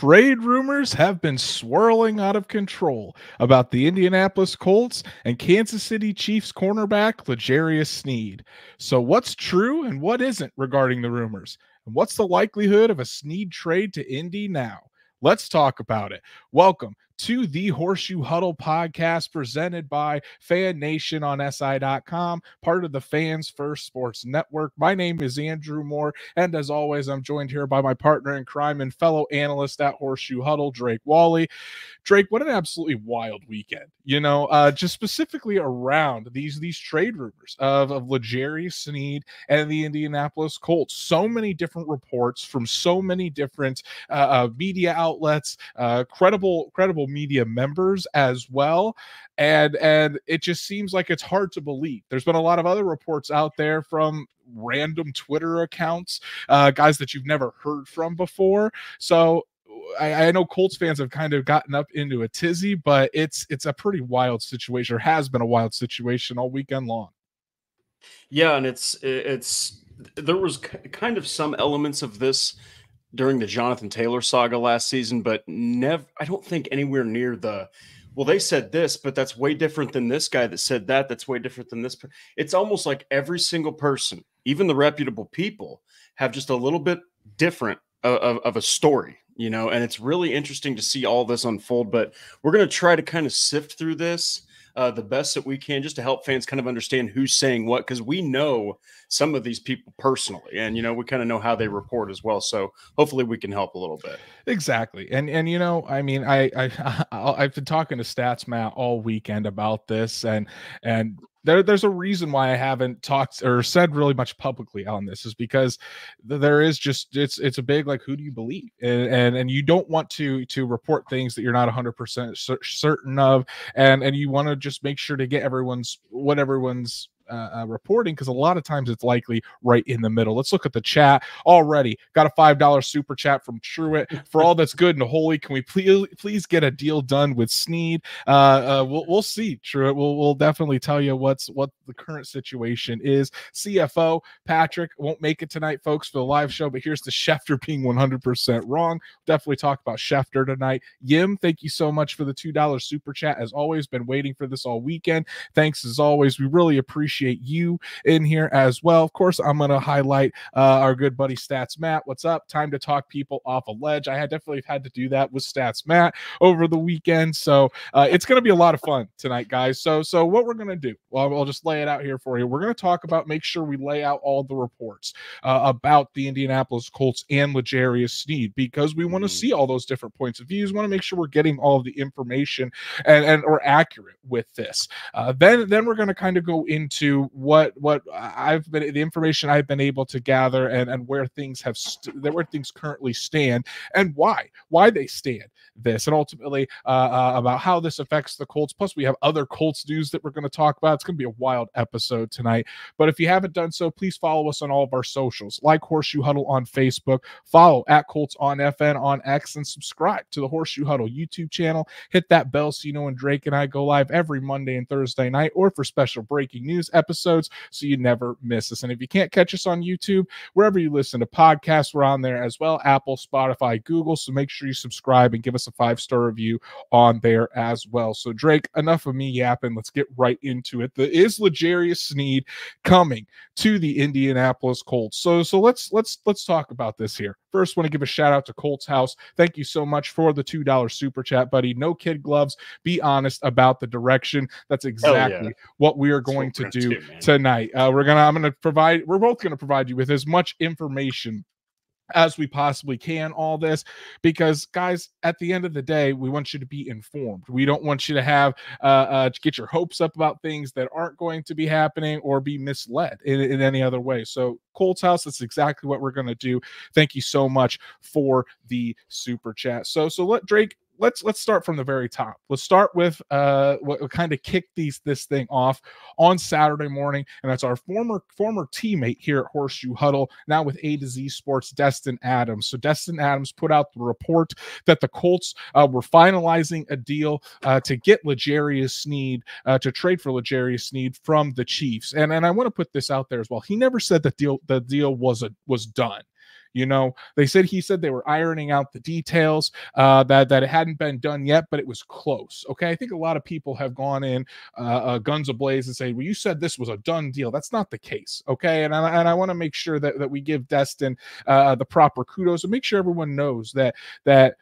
Trade rumors have been swirling out of control about the Indianapolis Colts and Kansas City Chiefs cornerback L'Jarius Sneed. So, what's true and what isn't regarding the rumors? And what's the likelihood of a Sneed trade to Indy now? Let's talk about it. Welcome to the Horseshoe Huddle podcast presented by Fan Nation on SI.com, part of the Fans First Sports Network. My name is Andrew Moore, and as always, I'm joined here by my partner in crime and fellow analyst at Horseshoe Huddle, Drake Wally. Drake, what an absolutely wild weekend, you know, uh, just specifically around these these trade rumors of, of L'Jarius Sneed and the Indianapolis Colts. So many different reports from so many different uh, uh, media outlets, uh, credible, credible credible media members as well and and it just seems like it's hard to believe there's been a lot of other reports out there from random twitter accounts uh, guys that you've never heard from before so I, I, know Colts fans have kind of gotten up into a tizzy, but it's it's a pretty wild situation, or has been a wild situation all weekend long. Yeah, and it's it's there was kind of some elements of this during the Jonathan Taylor saga last season, but never, I don't think anywhere near the, well, they said this, but that's way different than this guy that said that. That's way different than this. It's almost like every single person, even the reputable people, have just a little bit different of, of, of a story, you know, and it's really interesting to see all this unfold. But we're going to try to kind of sift through this uh, the best that we can just to help fans kind of understand who's saying what because we know some of these people personally and you know we kind of know how they report as well so hopefully we can help a little bit. Exactly and and you know i mean i i i've been talking to stats matt all weekend about this and and there, there's a reason why I haven't talked or said really much publicly on this is because there is just it's it's a big like who do you believe? And and, and you don't want to to report things that you're not 100% certain of and and you want to just make sure to get everyone's what everyone's uh, uh, reporting because a lot of times it's likely right in the middle. Let's look at the chat already. Got a five dollar super chat from Truett for all that's good and holy. Can we please please get a deal done with Sneed? Uh, uh, we'll we'll see. Truett, we'll we'll definitely tell you what's what the current situation is. CFO Patrick won't make it tonight, folks, for the live show. But here's the Schefter being 100 percent wrong. Definitely talk about Schefter tonight. Yim, thank you so much for the two dollar super chat. As always, been waiting for this all weekend. Thanks as always. We really appreciate appreciate you in here as well. Of course, I'm going to highlight uh, our good buddy Stats Matt. What's up? Time to talk people off a ledge. I had definitely had to do that with Stats Matt over the weekend, so uh, it's going to be a lot of fun tonight, guys. So, so what we're going to do? Well, I'll just lay it out here for you. We're going to talk about make sure we lay out all the reports uh, about the Indianapolis Colts and L'Jarius Sneed because we want to mm. see all those different points of views. Want to make sure we're getting all of the information and and or accurate with this. Uh, then then we're going to kind of go into to what what I've been the information I've been able to gather and and where things have st- where things currently stand and why why they stand this and ultimately uh, uh, about how this affects the Colts. Plus, we have other Colts news that we're going to talk about. It's going to be a wild episode tonight. But if you haven't done so, please follow us on all of our socials, like Horseshoe Huddle on Facebook, follow at Colts on FN on X, and subscribe to the Horseshoe Huddle YouTube channel. Hit that bell so you know when Drake and I go live every Monday and Thursday night, or for special breaking news episodes so you never miss us. And if you can't catch us on YouTube, wherever you listen to podcasts, we're on there as well Apple, Spotify, Google. So make sure you subscribe and give us a five star review on there as well. So, Drake, enough of me yapping. Let's get right into it. The is L'Jarius Sneed coming to the Indianapolis Colts. So, so let's let's let's talk about this here. First, want to give a shout out to Colts House. Thank you so much for the two dollar super chat, buddy. No kid gloves. Be honest about the direction. That's exactly yeah. what we are going to do do tonight. Uh, we're gonna I'm gonna provide we're both gonna provide you with as much information as we possibly can all this because guys at the end of the day we want you to be informed. We don't want you to have uh, uh to get your hopes up about things that aren't going to be happening or be misled in, in any other way. So colts house that's exactly what we're going to do. Thank you so much for the super chat. So so let drake let's let's start from the very top. Let's start with uh what kind of kicked these this thing off on Saturday morning, and that's our former former teammate here at Horseshoe Huddle, now with A to Z Sports, Destin Adams. So Destin Adams put out the report that the Colts uh, were finalizing a deal uh, to get L'Jarius Sneed uh, to trade for L'Jarius Sneed from the Chiefs, and and I want to put this out there as well. He never said that deal the deal was a was done You know, they said he said they were ironing out the details, uh, that that it hadn't been done yet, but it was close. Okay, I think a lot of people have gone in uh, uh, guns ablaze and say, "Well, you said this was a done deal." That's not the case. Okay, and I, and I want to make sure that that we give Destin uh, the proper kudos and make sure everyone knows that that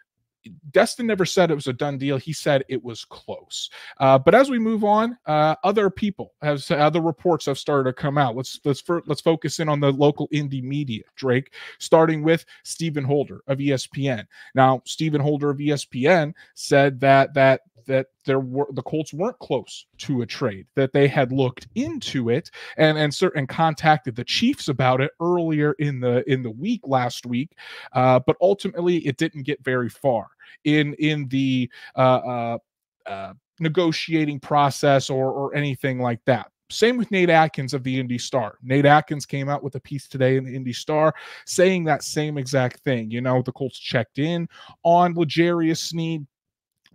Destin never said it was a done deal. He said it was close. Uh, but as we move on, uh, other people have other reports have started to come out. Let's let's let's focus in on the local Indy media, Drake, starting with Stephen Holder of ESPN. Now, Stephen Holder of ESPN said that that that there were the Colts weren't close to a trade, that they had looked into it and and certain contacted the Chiefs about it earlier in the in the week last week, uh, but ultimately it didn't get very far in in the uh, uh, uh, negotiating process or or anything like that. Same with Nate Atkins of the Indy Star. Nate Atkins came out with a piece today in the Indy Star saying that same exact thing. You know, the Colts checked in on L'Jarius Sneed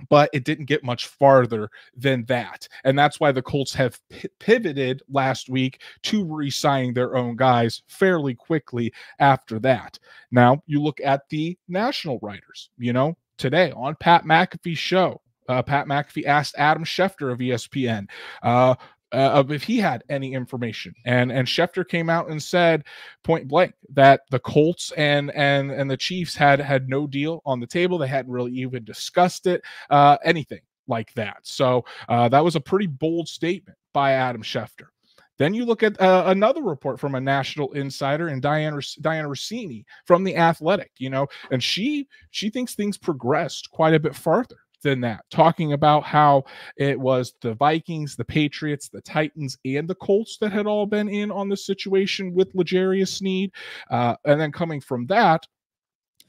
but it didn't get much farther than that. And that's why the Colts have pivoted last week to re signing their own guys fairly quickly after that. Now, you look at the national writers, you know, today on Pat McAfee's show. Uh, Pat McAfee asked Adam Schefter of ESPN, uh, uh, if he had any information. And and Schefter came out and said point blank that the Colts and and and the Chiefs had had no deal on the table. They hadn't really even discussed it, uh, anything like that. So uh, that was a pretty bold statement by Adam Schefter. Then you look at uh, another report from a national insider and Diana Dianna Russini from the Athletic, you know, and she she thinks things progressed quite a bit farther than that, talking about how it was the Vikings, the Patriots, the Titans, and the Colts that had all been in on the situation with L'Jarius Sneed. Uh, and then coming from that,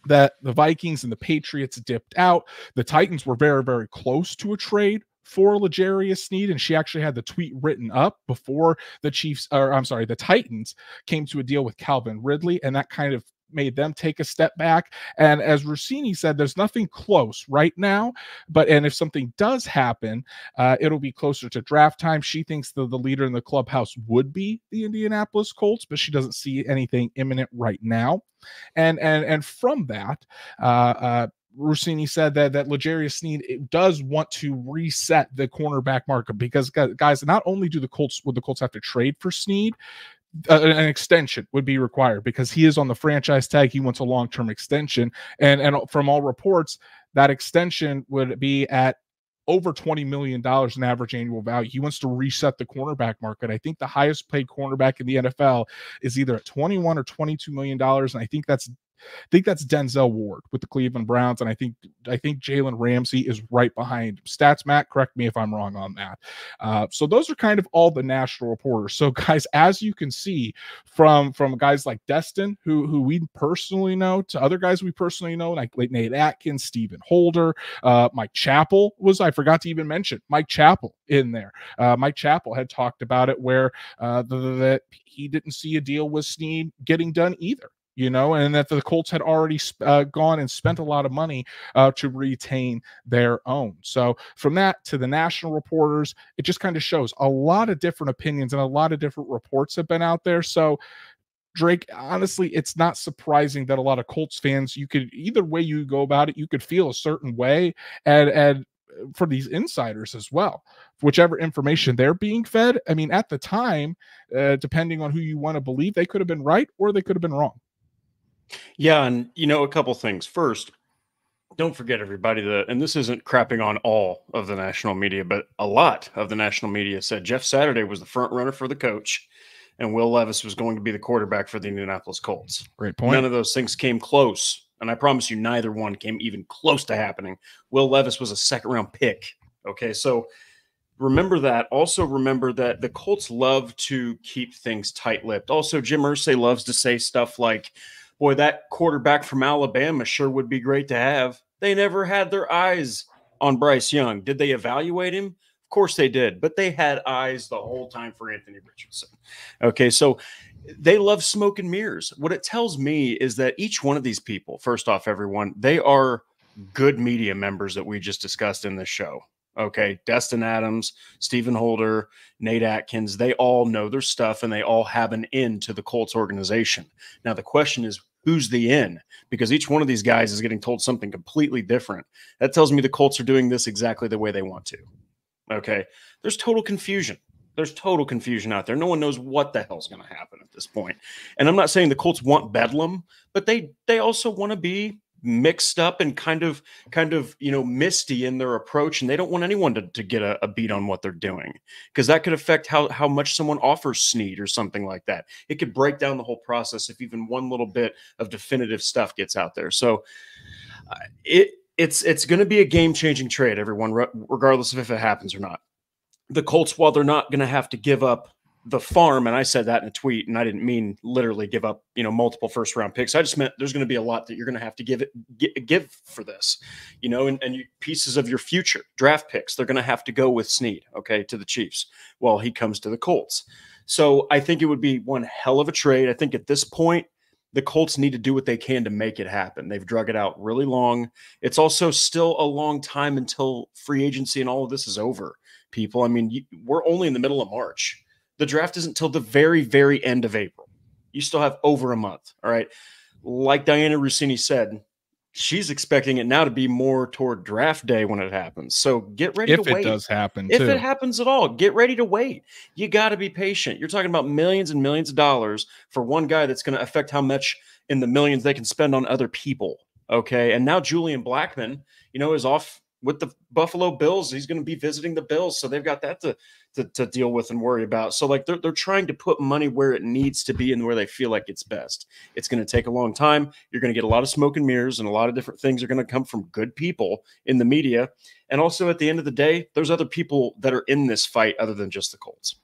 that the Vikings and the Patriots dipped out. The Titans were very, very close to a trade for L'Jarius Sneed, and she actually had the tweet written up before the Chiefs, or I'm sorry, the Titans came to a deal with Calvin Ridley, and that kind of made them take a step back. And as Russini said, there's nothing close right now. But and if something does happen, uh, it'll be closer to draft time. She thinks the, the leader in the clubhouse would be the Indianapolis Colts, but she doesn't see anything imminent right now. And and and from that, uh, uh, Russini said that that L'Jarius Sneed does want to reset the cornerback market because guys, not only do the Colts would the Colts have to trade for Sneed, uh, an extension would be required because he is on the franchise tag. He wants a long term extension, and and from all reports, that extension would be at over $20 million in average annual value. He wants to reset the cornerback market. I think the highest paid cornerback in the NFL is either at 21 or 22 million dollars, and I think that's I think that's Denzel Ward with the Cleveland Browns, and I think I think Jalen Ramsey is right behind. Stats, Matt, correct me if I'm wrong on that. Uh, so those are kind of all the national reporters. So guys, as you can see from from guys like Destin, who who we personally know, to other guys we personally know, like, like Nate Atkins, Stephen Holder, uh, Mike Chappell was I forgot to even mention Mike Chappell in there. Uh, Mike Chappell had talked about it where uh, that he didn't see a deal with Sneed getting done either you know, and that the Colts had already uh, gone and spent a lot of money uh, to retain their own. So from that to the national reporters, it just kind of shows a lot of different opinions and a lot of different reports have been out there. So Drake, honestly, it's not surprising that a lot of Colts fans, you could either way you go about it, you could feel a certain way, and and uh, for these insiders as well, whichever information they're being fed. I mean, at the time, uh, depending on who you want to believe, they could have been right or they could have been wrong. Yeah, and you know a couple things. First, don't forget everybody that and this isn't crapping on all of the national media, but a lot of the national media said Jeff Saturday was the front runner for the coach and Will Levis was going to be the quarterback for the Indianapolis Colts. Great point. None of those things came close. And I promise you, neither one came even close to happening. Will Levis was a second round pick. Okay. So remember that. Also, remember that the Colts love to keep things tight lipped. Also, Jim Irsay loves to say stuff like, boy, that quarterback from Alabama sure would be great to have. They never had their eyes on Bryce Young. Did they evaluate him? Of course they did, but they had eyes the whole time for Anthony Richardson. Okay, so they love smoke and mirrors. What it tells me is that each one of these people, first off, everyone, they are good media members that we just discussed in this show. Okay. Destin Adams, Stephen Holder, Nate Atkins, they all know their stuff and they all have an end to the Colts organization. Now, the question is, who's the in because each one of these guys is getting told something completely different. That tells me the Colts are doing this exactly the way they want to. Okay. There's total confusion. There's total confusion out there. No one knows what the hell's going to happen at this point. And I'm not saying the Colts want bedlam, but they they also want to be mixed up and kind of kind of you know misty in their approach and they don't want anyone to, to get a, a beat on what they're doing because that could affect how how much someone offers Sneed or something like that. It could break down the whole process if even one little bit of definitive stuff gets out there. So uh, it it's it's going to be a game changing trade everyone regardless of if it happens or not. The colts while they're not going to have to give up the farm, and I said that in a tweet, and I didn't mean literally give up, you know, multiple first round picks. I just meant there's going to be a lot that you're going to have to give it give for this, you know, and, and pieces of your future draft picks. They're going to have to go with Sneed, okay, to the Chiefs while he comes to the Colts. So I think it would be one hell of a trade. I think at this point, the Colts need to do what they can to make it happen. They've drug it out really long. It's also still a long time until free agency and all of this is over. People, I mean, we're only in the middle of March the draft isn't until the very, very end of April. You still have over a month. All right. Like Dianna Russini said, she's expecting it now to be more toward draft day when it happens. So get ready if to wait. If it does happen, if too. it happens at all, get ready to wait. You got to be patient. You're talking about millions and millions of dollars for one guy that's going to affect how much in the millions they can spend on other people. Okay. And now Julian Blackmon, you know, is off with the Buffalo Bills. He's going to be visiting the Bills, so they've got that to, to, to deal with and worry about. So like they're they're trying to put money where it needs to be and where they feel like it's best. It's going to take a long time. You're going to get a lot of smoke and mirrors, and a lot of different things are going to come from good people in the media. And also at the end of the day, there's other people that are in this fight other than just the Colts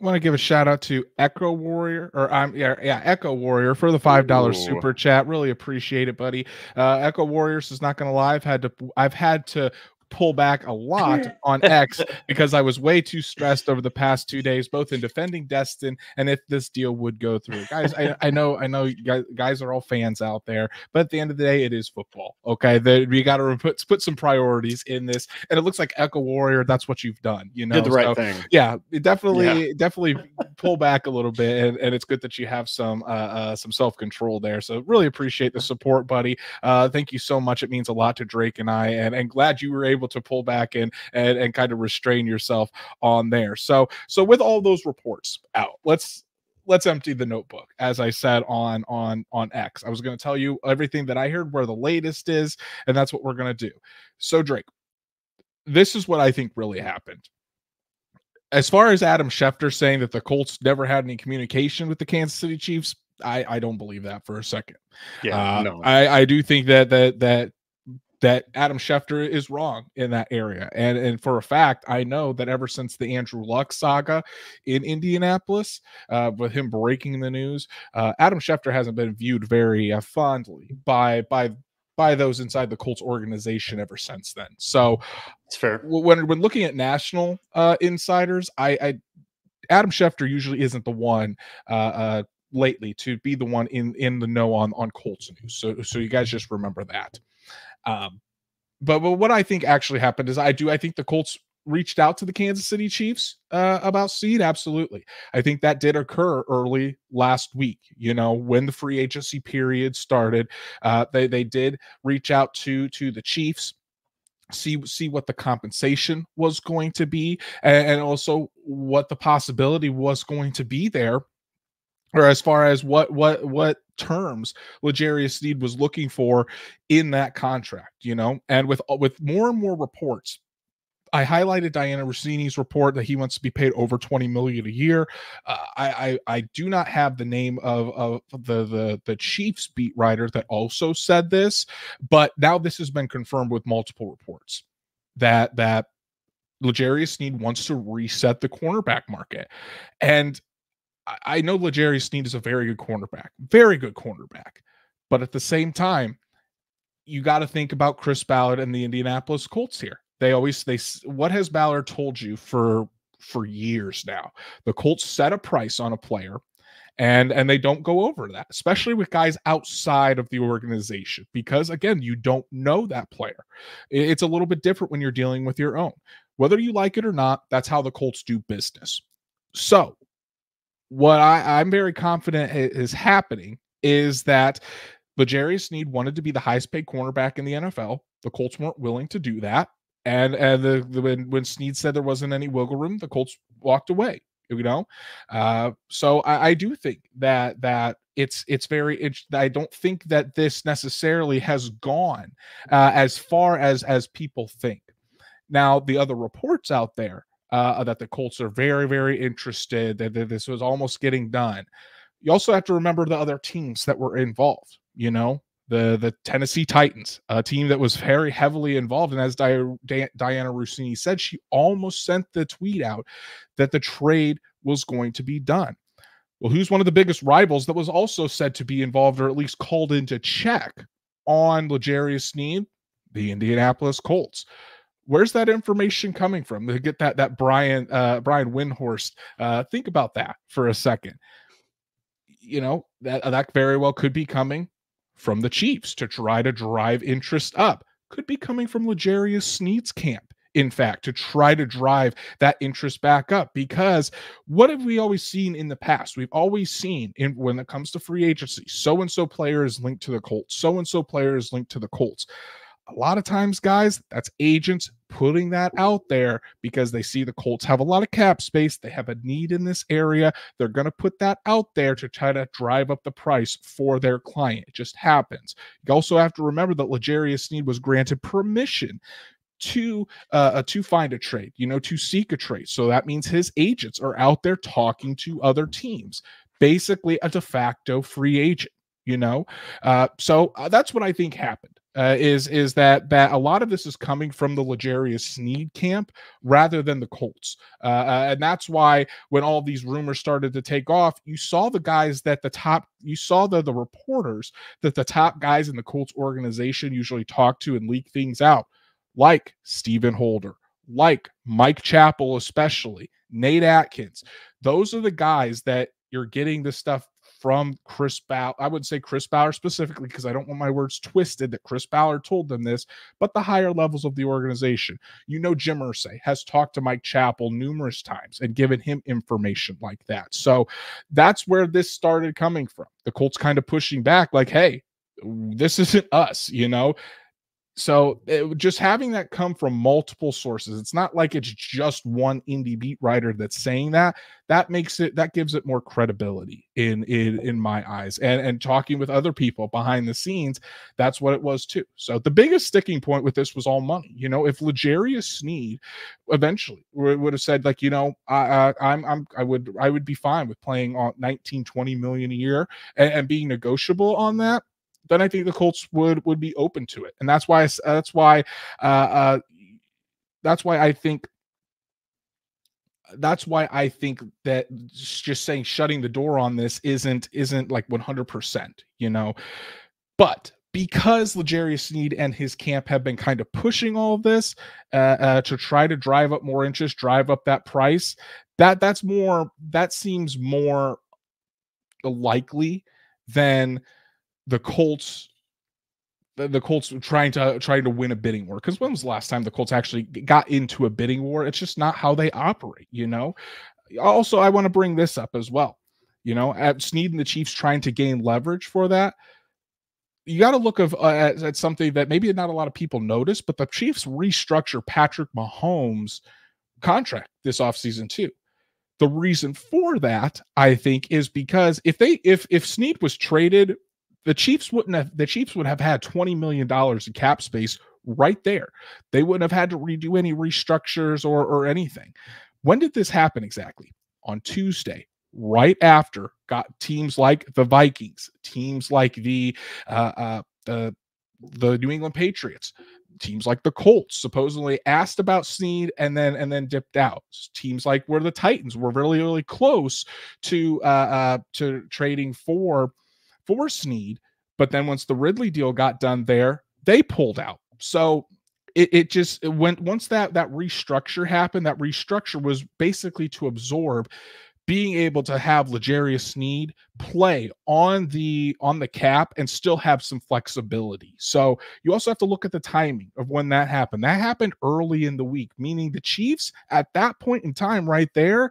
I want to give a shout out to Echo Warrior, or I'm um, yeah, yeah, Echo Warrior for the five dollar super chat. Really appreciate it, buddy. Uh, Echo Warriors is not gonna lie. I've had to I've had to pull back a lot on X because I was way too stressed over the past two days, both in defending Destin and if this deal would go through. Guys, I, I know, I know, you guys, guys are all fans out there, but at the end of the day, it is football. Okay, the, we got to put put some priorities in this, and it looks like Echo Warrior. That's what you've done. You know, did the right so, thing. Yeah, definitely, yeah. definitely pull back a little bit, and, and it's good that you have some uh, uh some self control there. So really appreciate the support, buddy. Uh, thank you so much. It means a lot to Drake and I, and and glad you were able able to pull back and and, and kind of restrain yourself on there. So so with all those reports out, let's let's empty the notebook as i said on on on x i was going to tell you everything that i heard where the latest is and that's what we're going to do so drake this is what i think really happened as far as adam schefter saying that the colts never had any communication with the kansas city chiefs i i don't believe that for a second yeah uh, no. i i do think that that that that Adam Schefter is wrong in that area. And and for a fact, I know that ever since the Andrew Luck saga in Indianapolis, uh, with him breaking the news, uh, Adam Schefter hasn't been viewed very uh, fondly by by by those inside the Colts organization ever since then. So it's fair. When when looking at national uh, insiders, I, I Adam Schefter usually isn't the one uh, uh, lately to be the one in in the know on on Colts news. So so you guys just remember that. Um, but, but what I think actually happened is I do I think the Colts reached out to the Kansas City Chiefs uh, about Sneed. Absolutely, I think that did occur early last week. You know, when the free agency period started, uh, they they did reach out to to the Chiefs see see what the compensation was going to be and, and, also what the possibility was going to be there or as far as what what what terms L'Jarius Sneed was looking for in that contract, you know, and with with more and more reports. I highlighted Dianna Russini's report that he wants to be paid over 20 million a year. Uh, I, I, I do not have the name of, of the, the the Chiefs beat writer that also said this, but now this has been confirmed with multiple reports that that L'Jarius Sneed wants to reset the cornerback market. And I know L'Jarius Sneed is a very good cornerback, very good cornerback. But at the same time, you got to think about Chris Ballard and the Indianapolis Colts here. They always they what has Ballard told you for for years now? The Colts set a price on a player and and they don't go over that especially with guys outside of the organization because again you don't know that player it's a little bit different when you're dealing with your own whether you like it or not that's how the colts do business so what I, I'm very confident is happening is that L'Jarius Sneed wanted to be the highest paid cornerback in the NFL. The Colts weren't willing to do that. And and the, the when when Sneed said there wasn't any wiggle room, the Colts walked away. You know, uh, so I, I do think that that it's it's very i don't think that this necessarily has gone uh, as far as as people think now the other reports out there uh, that the colts are very very interested that, that this was almost getting done you also have to remember the other teams that were involved you know the the Tennessee Titans, a team that was very heavily involved. And as Di- Di- Dianna Russini said, she almost sent the tweet out that the trade was going to be done. Well, who's one of the biggest rivals that was also said to be involved or at least called in to check on L'Jarius Sneed? The Indianapolis Colts. Where's that information coming from to get that that Brian uh, Brian Windhorst? Uh, think about that for a second. You know that that very well could be coming from the Chiefs to try to drive interest up. Could be coming from L'Jarius Sneed's camp in fact, to try to drive that interest back up. Because what have we always seen in the past? We've always seen in when it comes to free agency, so and so player is linked to the Colts, so and so player is linked to the Colts. A lot of times, guys, that's agents putting that out there because they see the Colts have a lot of cap space. They have a need in this area. They're going to put that out there to try to drive up the price for their client. It just happens. You also have to remember that L'Jarius Sneed was granted permission to uh, to find a trade, you know, to seek a trade. So that means his agents are out there talking to other teams, basically a de facto free agent. You know, uh, so uh, that's what I think happened. Uh, is is that that a lot of this is coming from the L'Jarius Sneed camp rather than the Colts, uh, uh, and that's why when all these rumors started to take off, you saw the guys that the top, you saw the the reporters that the top guys in the Colts organization usually talk to and leak things out like Stephen Holder, like Mike Chappell, especially Nate Atkins. Those are the guys that you're getting this stuff from Chris Ballard. I would say Chris Ballard specifically because I don't want my words twisted that Chris Ballard told them this, but the higher levels of the organization. You know, Jim Irsay has talked to Mike Chappell numerous times and given him information like that. So that's where this started coming from. The Colts kind of pushing back, like, hey, this isn't us, you know so eh, it, just having that come from multiple sources it's not like it's just one Indy beat writer that's saying that that makes it that gives it more credibility in in in my eyes and and talking with other people behind the scenes that's what it was too. So the biggest sticking point with this was all money you know if L'Jarius Sneed eventually would have said like you know I, I am I'm I would I would be fine with playing on 19 20 million a year and, and being negotiable on that then I think the Colts would would be open to it, and that's why that's why uh, uh, that's why I think that's why I think that just saying shutting the door on this isn't isn't like 100%, you know. But because L'Jarius Sneed and his camp have been kind of pushing all of this uh, uh, to try to drive up more interest, drive up that price, that that's more that seems more likely than the Colts the, Colts trying to trying to win a bidding war. Because when was the last time the Colts actually got into a bidding war? It's just not how they operate, you know. Also, I want to bring this up as well. You know, at Sneed and the Chiefs trying to gain leverage for that. You got to look of, uh, at, at something that maybe not a lot of people notice, but the Chiefs restructure Patrick Mahomes' contract this offseason too. The reason for that, I think, is because if they if if Sneed was traded the Chiefs wouldn't have the Chiefs would have had 20 million dollars in cap space right there. They wouldn't have had to redo any restructures or or anything. When did this happen exactly? On Tuesday, right after got teams like the Vikings, teams like the uh, uh, the the New England Patriots, teams like the Colts supposedly asked about Sneed and then and then dipped out. Teams like where the Titans were really really close to uh, uh to trading for for Sneed. But then once the Ridley deal got done there, they pulled out. So it, it just it went once that that restructure happened, that restructure was basically to absorb being able to have L'Jarius Sneed play on the on the cap and still have some flexibility. So you also have to look at the timing of when that happened. That happened early in the week, meaning the Chiefs at that point in time, right there,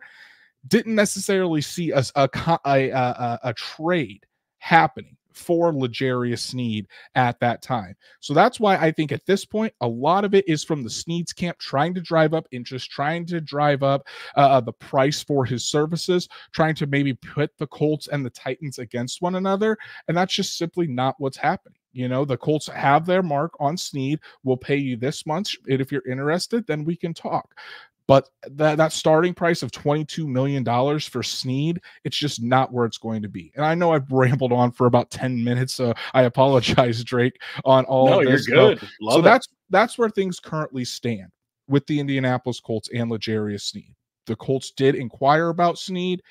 didn't necessarily see a a, a, a, a trade happening. for L'Jarius Sneed at that time. So that's why I think at this point, a lot of it is from the Sneed's camp trying to drive up interest, trying to drive up uh, uh, the price for his services, trying to maybe put the Colts and the Titans against one another. And that's just simply not what's happening. You know, the Colts have their mark on Sneed. We'll pay you this much. And if you're interested, then we can talk. But that, that starting price of $22 million for Sneed, it's just not where it's going to be. And I know I've rambled on for about 10 minutes, so I apologize, Drake, on all no, of this. you're good. Love so it. that's that's where things currently stand with the Indianapolis Colts and L'Jarius Sneed. The Colts did inquire about Sneed,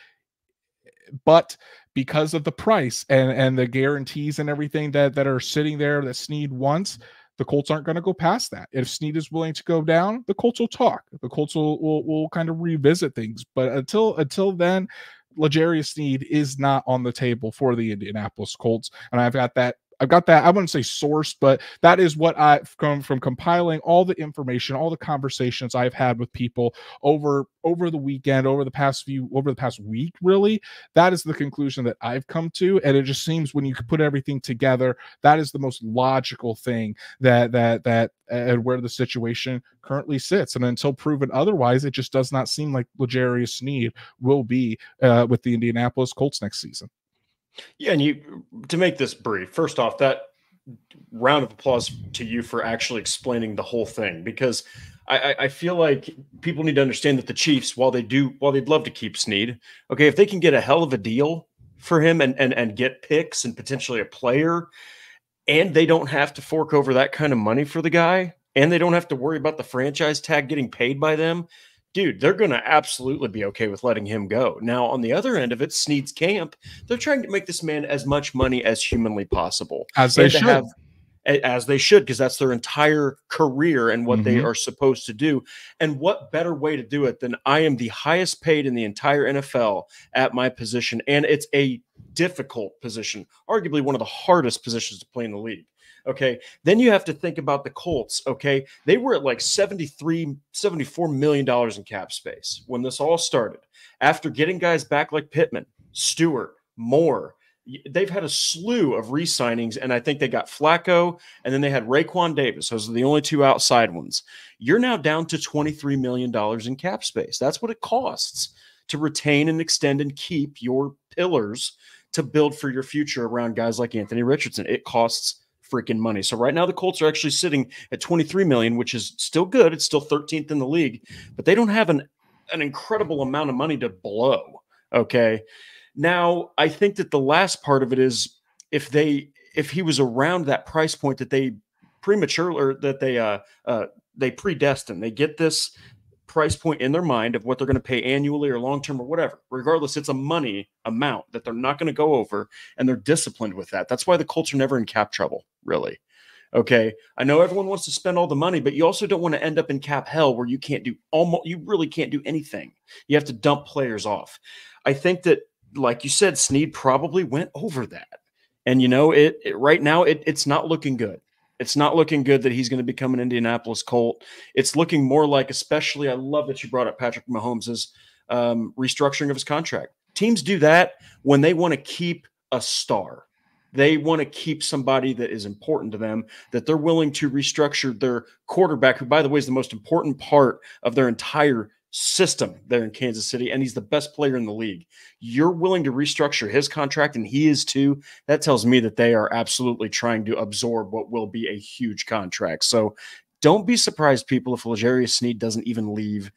but because of the price and and the guarantees and everything that that are sitting there that Sneed wants, the Colts aren't going to go past that. If Sneed is willing to go down, the Colts will talk. The Colts will will, will kind of revisit things. But until until then, L'Jarius Sneed is not on the table for the Indianapolis Colts, and I've got that I've got that. I wouldn't say source, but that is what I've come from compiling all the information, all the conversations I've had with people over over the weekend, over the past few, over the past week. Really, that is the conclusion that I've come to, and it just seems when you put everything together, that is the most logical thing that that that and where the situation currently sits. And until proven otherwise, it just does not seem like L'Jarius Sneed will be uh, with the Indianapolis Colts next season. Yeah, and you to make this brief. First off, that round of applause to you for actually explaining the whole thing because I, I, feel like people need to understand that the Chiefs, while they do, while they'd love to keep Sneed, okay, if they can get a hell of a deal for him and and and get picks and potentially a player, and they don't have to fork over that kind of money for the guy, and they don't have to worry about the franchise tag getting paid by them, dude, they're going to absolutely be okay with letting him go. Now, on the other end of it, Sneed's camp, they're trying to make this man as much money as humanly possible. As they should. Have, as they should, because that's their entire career and what mm-hmm. they are supposed to do. And what better way to do it than I am the highest paid in the entire NFL at my position. And it's a difficult position, arguably one of the hardest positions to play in the league. Okay. Then you have to think about the Colts. Okay. They were at like 73, 74 million dollars in cap space when this all started. After getting guys back like Pittman, Stuart, Moore, they've had a slew of re-signings, and I think they got Flacco, and then they had Raekwon Davis. Those are the only two outside ones. You're now down to $23 million in cap space. That's what it costs to retain and extend and keep your pillars to build for your future around guys like Anthony Richardson. It costs freaking money. So right now the Colts are actually sitting at 23 million, which is still good. It's still 13th in the league, but they don't have an an incredible amount of money to blow. Okay. Now, I think that the last part of it is if they if he was around that price point that they premature or that they uh uh they predestined. They get this price point in their mind of what they're going to pay annually or long term or whatever. Regardless, it's a money amount that they're not going to go over and they're disciplined with that. That's why the Colts are never in cap trouble, really. Okay. I know everyone wants to spend all the money, but you also don't want to end up in cap hell where you can't do almost, you really can't do anything. You have to dump players off. I think that, like you said, Sneed probably went over that. And, you know, it, it right now, it, it's not looking good. It's not looking good that he's going to become an Indianapolis Colt. It's looking more like, especially, I love that you brought up Patrick Mahomes' um, restructuring of his contract. Teams do that when they want to keep a star. They want to keep somebody that is important to them, that they're willing to restructure their quarterback, who, by the way, is the most important part of their entire system there in Kansas City, and he's the best player in the league. You're willing to restructure his contract, and he is too. That tells me that they are absolutely trying to absorb what will be a huge contract. So don't be surprised, people, if L'Jarius Sneed doesn't even leave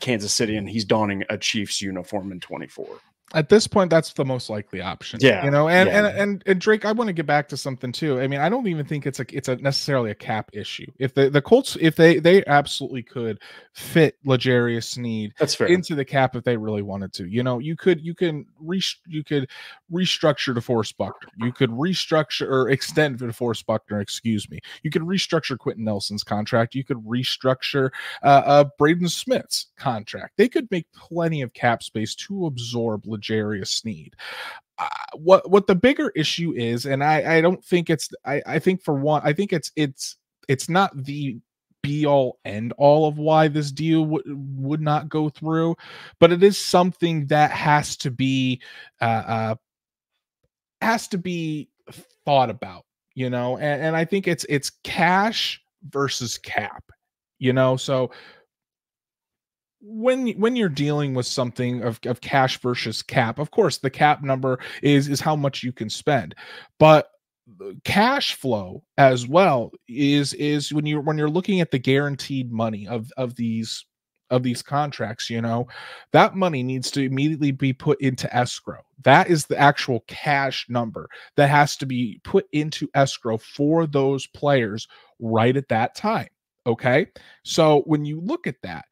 Kansas City and he's donning a Chiefs uniform in 24 at this point that's the most likely option yeah you know and yeah. and, and and drake i want to get back to something too. I mean i don't even think it's a it's a necessarily a cap issue. If the the colts if they they absolutely could fit L'Jarius Sneed that's fair. into the cap if they really wanted to you know you could you can re you could restructure DeForest Buckner. You could restructure or extend DeForest Buckner excuse me. You could restructure Quenton Nelson's contract. You could restructure uh, uh Braden Smith's contract. They could make plenty of cap space to absorb L'Jarius Sneed. Uh, what what the bigger issue is, and I I don't think it's I I think for one I think it's it's it's not the be all end all of why this deal w- would not go through, but it is something that has to be uh, uh has to be thought about, you know, and, and I think it's it's cash versus cap, you know. So when when you're dealing with something of, of cash versus cap, of course the cap number is is how much you can spend. But cash flow as well is is when you when you're looking at the guaranteed money of of these of these contracts you know that money needs to immediately be put into escrow that is the actual cash number that has to be put into escrow for those players right at that time okay so when you look at that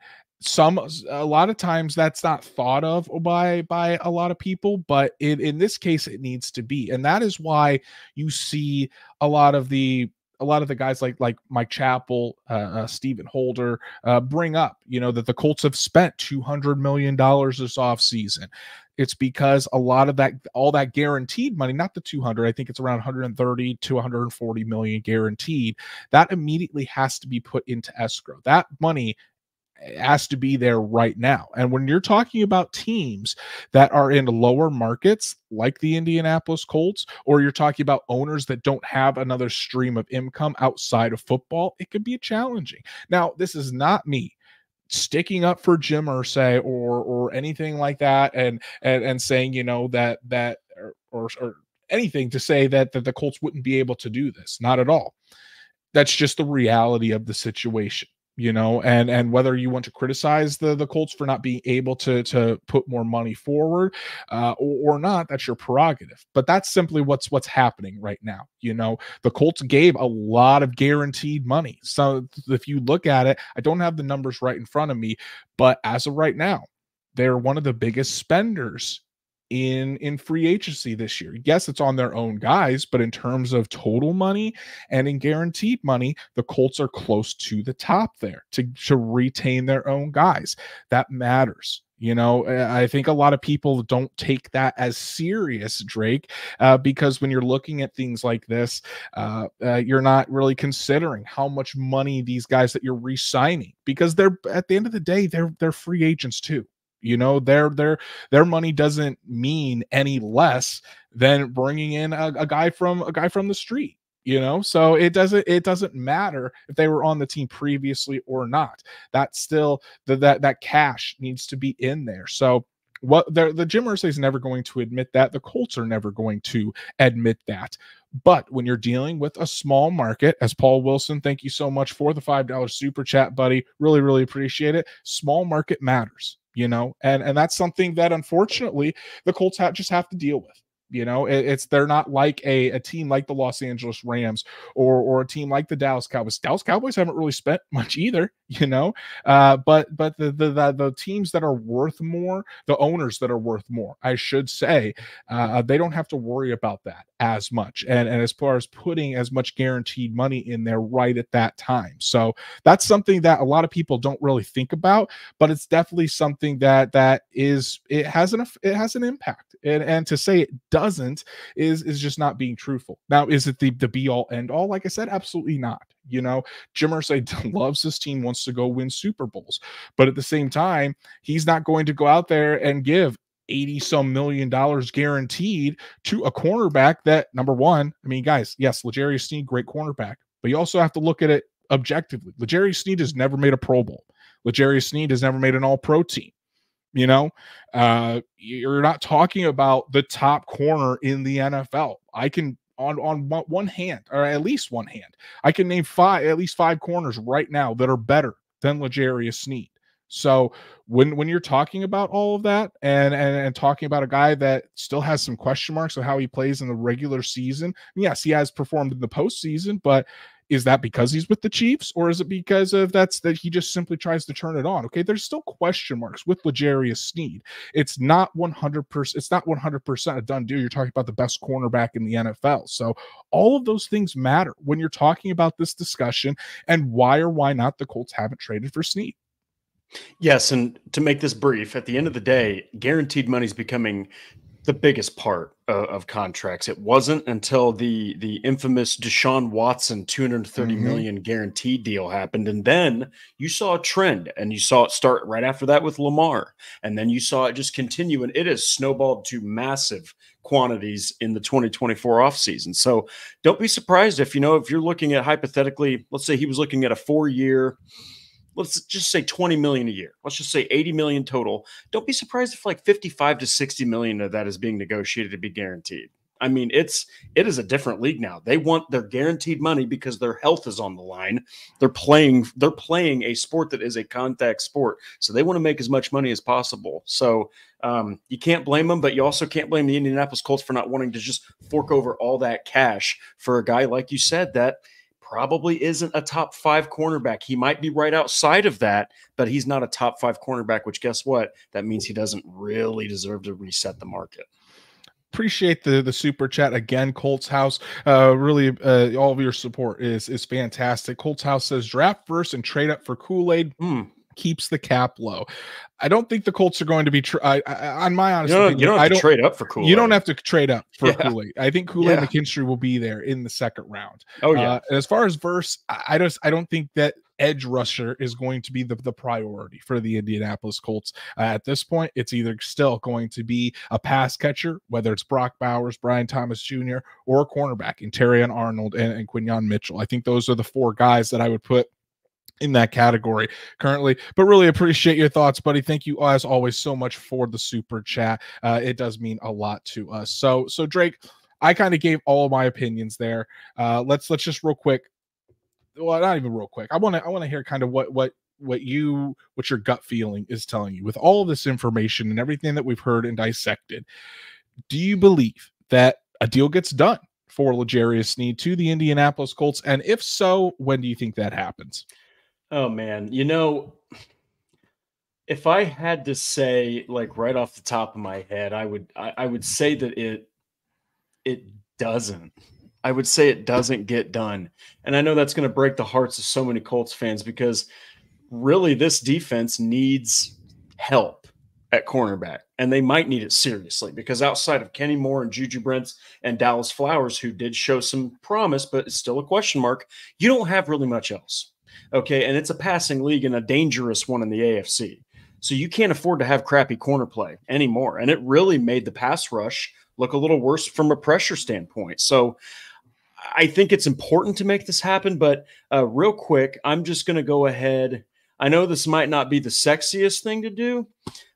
some a lot of times that's not thought of by by a lot of people but in, in this case it needs to be and that is why you see a lot of the a lot of the guys like like Mike Chappell, uh, uh, Stephen Holder uh, bring up, you know, that the Colts have spent two hundred million dollars this offseason. It's because a lot of that, all that guaranteed money, not the 200, I think it's around 130 to 140 million guaranteed, that immediately has to be put into escrow. That money has to be there right now. And when you're talking about teams that are in lower markets like the Indianapolis Colts, or you're talking about owners that don't have another stream of income outside of football, it could be challenging. Now, this is not me sticking up for Jim Irsay or or anything like that and and and saying, you know, that that or, or, or anything to say that that the Colts wouldn't be able to do this. Not at all. That's just the reality of the situation you know and and whether you want to criticize the the colts for not being able to to put more money forward uh, or, or not that's your prerogative. But that's simply what's what's happening right now you know? The colts gave a lot of guaranteed money. So if you look at it i don't have the numbers right in front of me but as of right now they're one of the biggest spenders in in free agency this year. Yes, it's on their own guys, but in terms of total money and in guaranteed money, the Colts are close to the top there to to retain their own guys. That matters. You know, I think a lot of people don't take that as serious, Drake, uh, because when you're looking at things like this, uh, uh, you're not really considering how much money these guys that you're re-signing because they're at the end of the day they're they're free agents too. You know, their their their money doesn't mean any less than bringing in a, a guy from a guy from the street you know? So it doesn't it doesn't matter if they were on the team previously or not. That's still the, that that cash needs to be in there. So what the, the Jim Irsay is never going to admit that. The Colts are never going to admit that. But when you're dealing with a small market as Paul Wilson thank you so much for the five dollar super chat buddy. Really really appreciate it. Small market matters you know, and and that's something that unfortunately the Colts have, just have to deal with. You know, it, it's they're not like a, a team like the Los Angeles Rams or or a team like the Dallas Cowboys. Dallas Cowboys haven't really spent much either, you know. Uh, but but the, the the the teams that are worth more, the owners that are worth more, I should say, uh, they don't have to worry about that as much. And and as far as putting as much guaranteed money in there right at that time, so that's something that a lot of people don't really think about, but it's definitely something that that is it has an it has an impact. And and to say it doesn't is is just not being truthful. Now, is it the the be all end all? Like I said, absolutely not. You know, Jim Irsay loves his team, wants to go win Super Bowls, but at the same time, he's not going to go out there and give 80 some million dollars guaranteed to a cornerback that number one, I mean, guys, yes, L'Jarius Sneed, great cornerback, but you also have to look at it objectively. L'Jarius Sneed has never made a Pro Bowl. L'Jarius Sneed has never made an all pro team. You know, uh, you're not talking about the top corner in the NFL. I can on on one hand, or at least one hand, I can name five at least five corners right now that are better than L'Jarius Sneed. So when when you're talking about all of that and, and and talking about a guy that still has some question marks of how he plays in the regular season, yes, he has performed in the postseason, but is that because he's with the Chiefs, or is it because of that's that he just simply tries to turn it on? Okay, there's still question marks with L'Jarius Sneed. It's not 100. percent It's not 100 percent a done deal. You're talking about the best cornerback in the NFL, so all of those things matter when you're talking about this discussion and why or why not the Colts haven't traded for Sneed. Yes, and to make this brief, at the end of the day, guaranteed money is becoming the biggest part of, of, contracts. It wasn't until the the infamous Deshaun Watson two hundred thirty mm-hmm. million guaranteed deal happened, and then you saw a trend, and you saw it start right after that with Lamar, and then you saw it just continue, and it has snowballed to massive quantities in the 2024 offseason. So don't be surprised if you know if you're looking at hypothetically, let's say he was looking at a four year let's just say 20 million a year. Let's just say 80 million total. Don't be surprised if like 55 to 60 million of that is being negotiated to be guaranteed. I mean, it's it is a different league now. They want their guaranteed money because their health is on the line. They're playing they're playing a sport that is a contact sport, so they want to make as much money as possible. So um, you can't blame them, but you also can't blame the Indianapolis Colts for not wanting to just fork over all that cash for a guy like you said that probably isn't a top five cornerback. He might be right outside of that, but he's not a top five cornerback, which guess what? That means he doesn't really deserve to reset the market. Appreciate the the super chat again colts house. Uh really uh all of your support is is fantastic. Colts house says draft first and trade up for kool-aid. Mm keeps the cap low. I don't think the Colts are going to be. Tr- I, I, on my honest you don't, opinion, you don't have to trade up for Kool. You don't have to trade up for yeah. Kool Aid. I think Kool Aid yeah. McKinstry will be there in the second round. Oh yeah. Uh, as far as verse, I, I just I don't think that edge rusher is going to be the, the priority for the Indianapolis Colts. Uh, at this point, it's either still going to be a pass catcher, whether it's Brock Bowers, Brian Thomas Jr., or a cornerback in Terrion Arnold and, and Quinyon Mitchell. I think those are the four guys that I would put in that category currently. But really appreciate your thoughts, buddy. Thank you as always so much for the super chat. Uh, it does mean a lot to us. So so Drake, I kind of gave all my opinions there. Uh, let's let's just real quick. Well, not even real quick. I want to I want to hear kind of what what what you what your gut feeling is telling you with all this information and everything that we've heard and dissected. Do you believe that a deal gets done for L'Jarius Sneed to the Indianapolis Colts? And if so, when do you think that happens? Oh man, you know, if I had to say, like right off the top of my head, I would I, I would say that it it doesn't. I would say it doesn't get done. And I know that's going to break the hearts of so many Colts fans because really this defense needs help at cornerback. And they might need it seriously because outside of Kenny Moore and Juju Brents and Dallas Flowers, who did show some promise, but it's still a question mark, you don't have really much else. Okay. And it's a passing league and a dangerous one in the AFC. So you can't afford to have crappy corner play anymore. And it really made the pass rush look a little worse from a pressure standpoint. So I think it's important to make this happen. But uh, real quick, I'm just going to go ahead. I know this might not be the sexiest thing to do,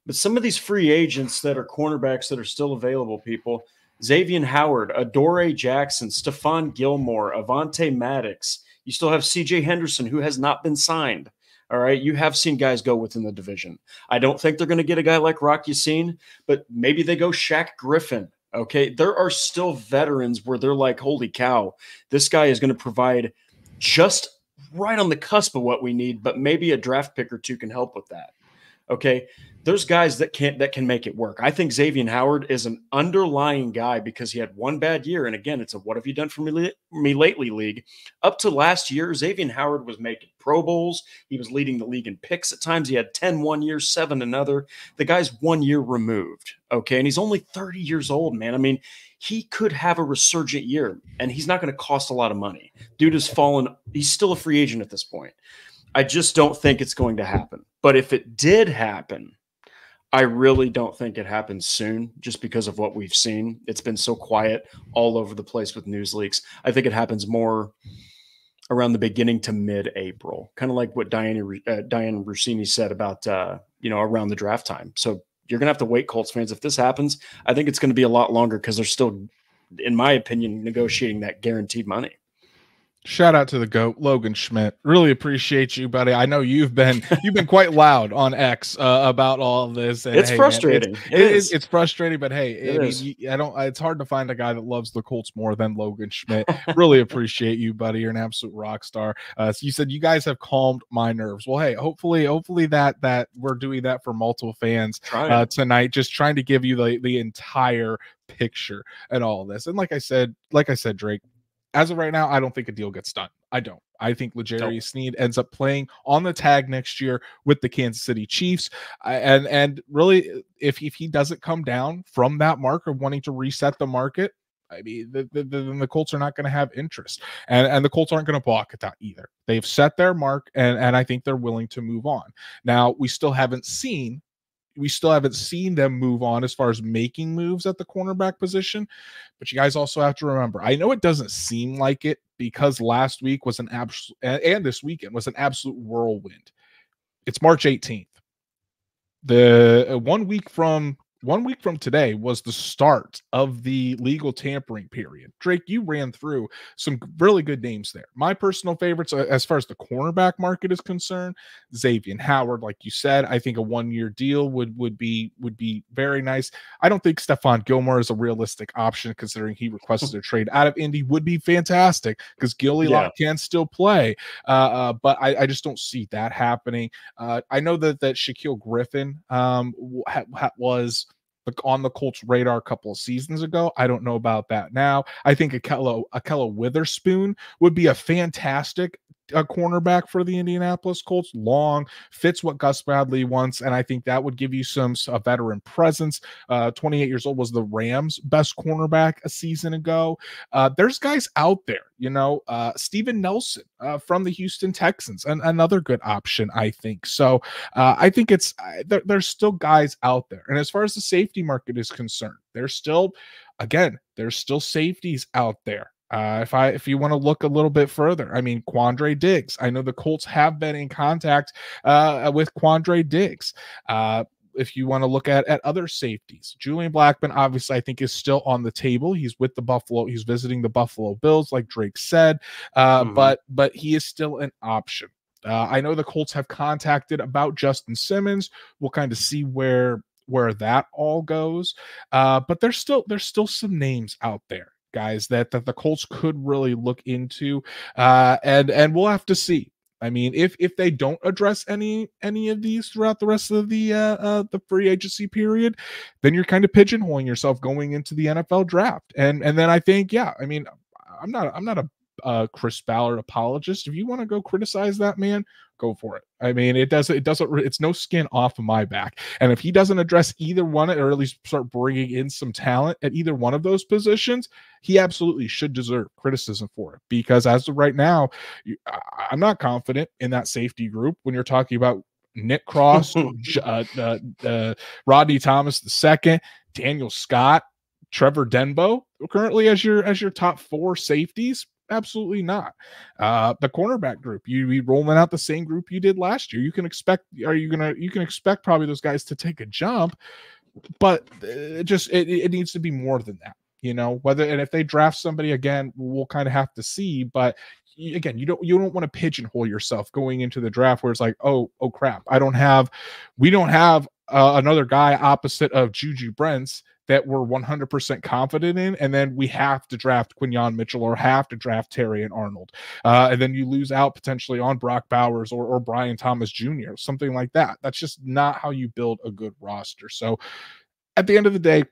but some of these free agents that are cornerbacks that are still available, people, Xavier Howard, Adoree Jackson, Stephon Gilmore, Avonte Maddox, you still have CJ Henderson, who has not been signed. All right. You have seen guys go within the division. I don't think they're going to get a guy like Rock Ya-Sin, but maybe they go Shaq Griffin. Okay. There are still veterans where they're like, holy cow, this guy is going to provide just right on the cusp of what we need, but maybe a draft pick or two can help with that. Okay there's guys that can't that can make it work. I think Xavier Howard is an underlying guy because he had one bad year, and again, it's a what have you done for me, me lately league. Up to last year, Xavier Howard was making Pro Bowls. He was leading the league in picks at times. He had 10 one year, seven another. The guy's one year removed. Okay. And he's only 30 years old, man. I mean, he could have a resurgent year and he's not going to cost a lot of money. Dude has fallen. He's still a free agent at this point. I just don't think it's going to happen. But if it did happen, I really don't think it happens soon just because of what we've seen. It's been so quiet all over the place with news leaks. I think it happens more around the beginning to mid-April, kind of like what Diane uh, Diane Russini said about uh, you know around the draft time. So you're gonna have to wait, Colts fans. If this happens, I think it's going to be a lot longer because they're still, in my opinion, negotiating that guaranteed money. Shout out to the goat Logan Schmidt. Really appreciate you, buddy. I know you've been you've been quite loud on X uh, about all this. And, it's hey, frustrating. Man, it's, it is. It's frustrating, but hey, it I mean, I don't. It's hard to find a guy that loves the Colts more than Logan Schmidt. really appreciate you, buddy. You're an absolute rock star. Uh, so you said you guys have calmed my nerves. Well, hey, hopefully, hopefully that that we're doing that for multiple fans uh, tonight. Just trying to give you the the entire picture and all this. And like I said, like I said, Drake, as of right now, I don't think a deal gets done. I don't. I think L'Jarius Sneed ends up playing on the tag next year with the Kansas City Chiefs. and and really, if if he doesn't come down from that mark of wanting to reset the market, I mean, the, the, the, the Colts are not going to have interest, and and the Colts aren't going to balk at that either. They've set their mark, and and I think they're willing to move on. Now, we still haven't seen we still haven't seen them move on as far as making moves at the cornerback position. But you guys also have to remember, I know it doesn't seem like it because last week was an absolute and this weekend was an absolute whirlwind. It's March 18th. The uh, one week from one week from today was the start of the legal tampering period. Drake, you ran through some really good names there. My personal favorites, uh, as far as the cornerback market is concerned, Xavier Howard, like you said, I think a one-year deal would would be would be very nice. I don't think Stephon Gilmore is a realistic option considering he requested a trade out of Indy. Would be fantastic because Gilly yeah. can still play, uh, uh, but I, I, just don't see that happening. Uh, I know that that Shaquill Griffin um, ha, ha, was on the Colts radar a couple of seasons ago. I don't know about that now. I think Ahkello Ahkello Witherspoon would be a fantastic a cornerback for the Indianapolis Colts. Long fits what Gus Bradley wants, and I think that would give you some a veteran presence. Uh, 28 years old was the Rams' best cornerback a season ago. Uh, there's guys out there, you know, uh, Steven Nelson uh, from the Houston Texans, and another good option, I think. So uh, I think it's there, there's still guys out there, and as far as the safety market is concerned, there's still, again, there's still safeties out there. Uh, if I if you want to look a little bit further, I mean Quandre Diggs. I know the Colts have been in contact uh, with Quandre Diggs. Uh, if you want to look at at other safeties, Julian Blackmon obviously I think is still on the table. He's with the Buffalo. He's visiting the Buffalo Bills, like Drake said, uh, mm-hmm. but but he is still an option. Uh, I know the Colts have contacted about Justin Simmons. We'll kind of see where where that all goes. Uh, but there's still there's still some names out there guys that that the Colts could really look into, uh, and and we'll have to see. I mean, if if they don't address any any of these throughout the rest of the uh, uh, the free agency period, then you're kind of pigeonholing yourself going into the NFL draft. And and then I think, yeah, I mean, I'm not I'm not a uh, Chris Ballard apologist. If you want to go criticize that man, go for it. I mean, it doesn't, it doesn't, it's no skin off of my back. And if he doesn't address either one, or at least start bringing in some talent at either one of those positions, he absolutely should deserve criticism for it. Because as of right now, I'm not confident in that safety group when you're talking about Nick Cross, uh, uh, uh, Rodney Thomas the second, Daniel Scott, Trevor Denbow currently as your as your top four safeties Absolutely not. Uh, the cornerback group, you be rolling out the same group you did last year. You can expect, are you gonna, you can expect probably those guys to take a jump, but it just it, it needs to be more than that. You know whether and if they draft somebody again, we'll kind of have to see. But again, you don't you don't want to pigeonhole yourself going into the draft where it's like, oh oh crap, I don't have, we don't have uh, another guy opposite of Juju Brents that we're 100% confident in, and then we have to draft Quinyon Mitchell or have to draft Terrion Arnold, uh, and then you lose out potentially on Brock Bowers or, or Brian Thomas Jr., something like that. That's just not how you build a good roster. So, at the end of the day,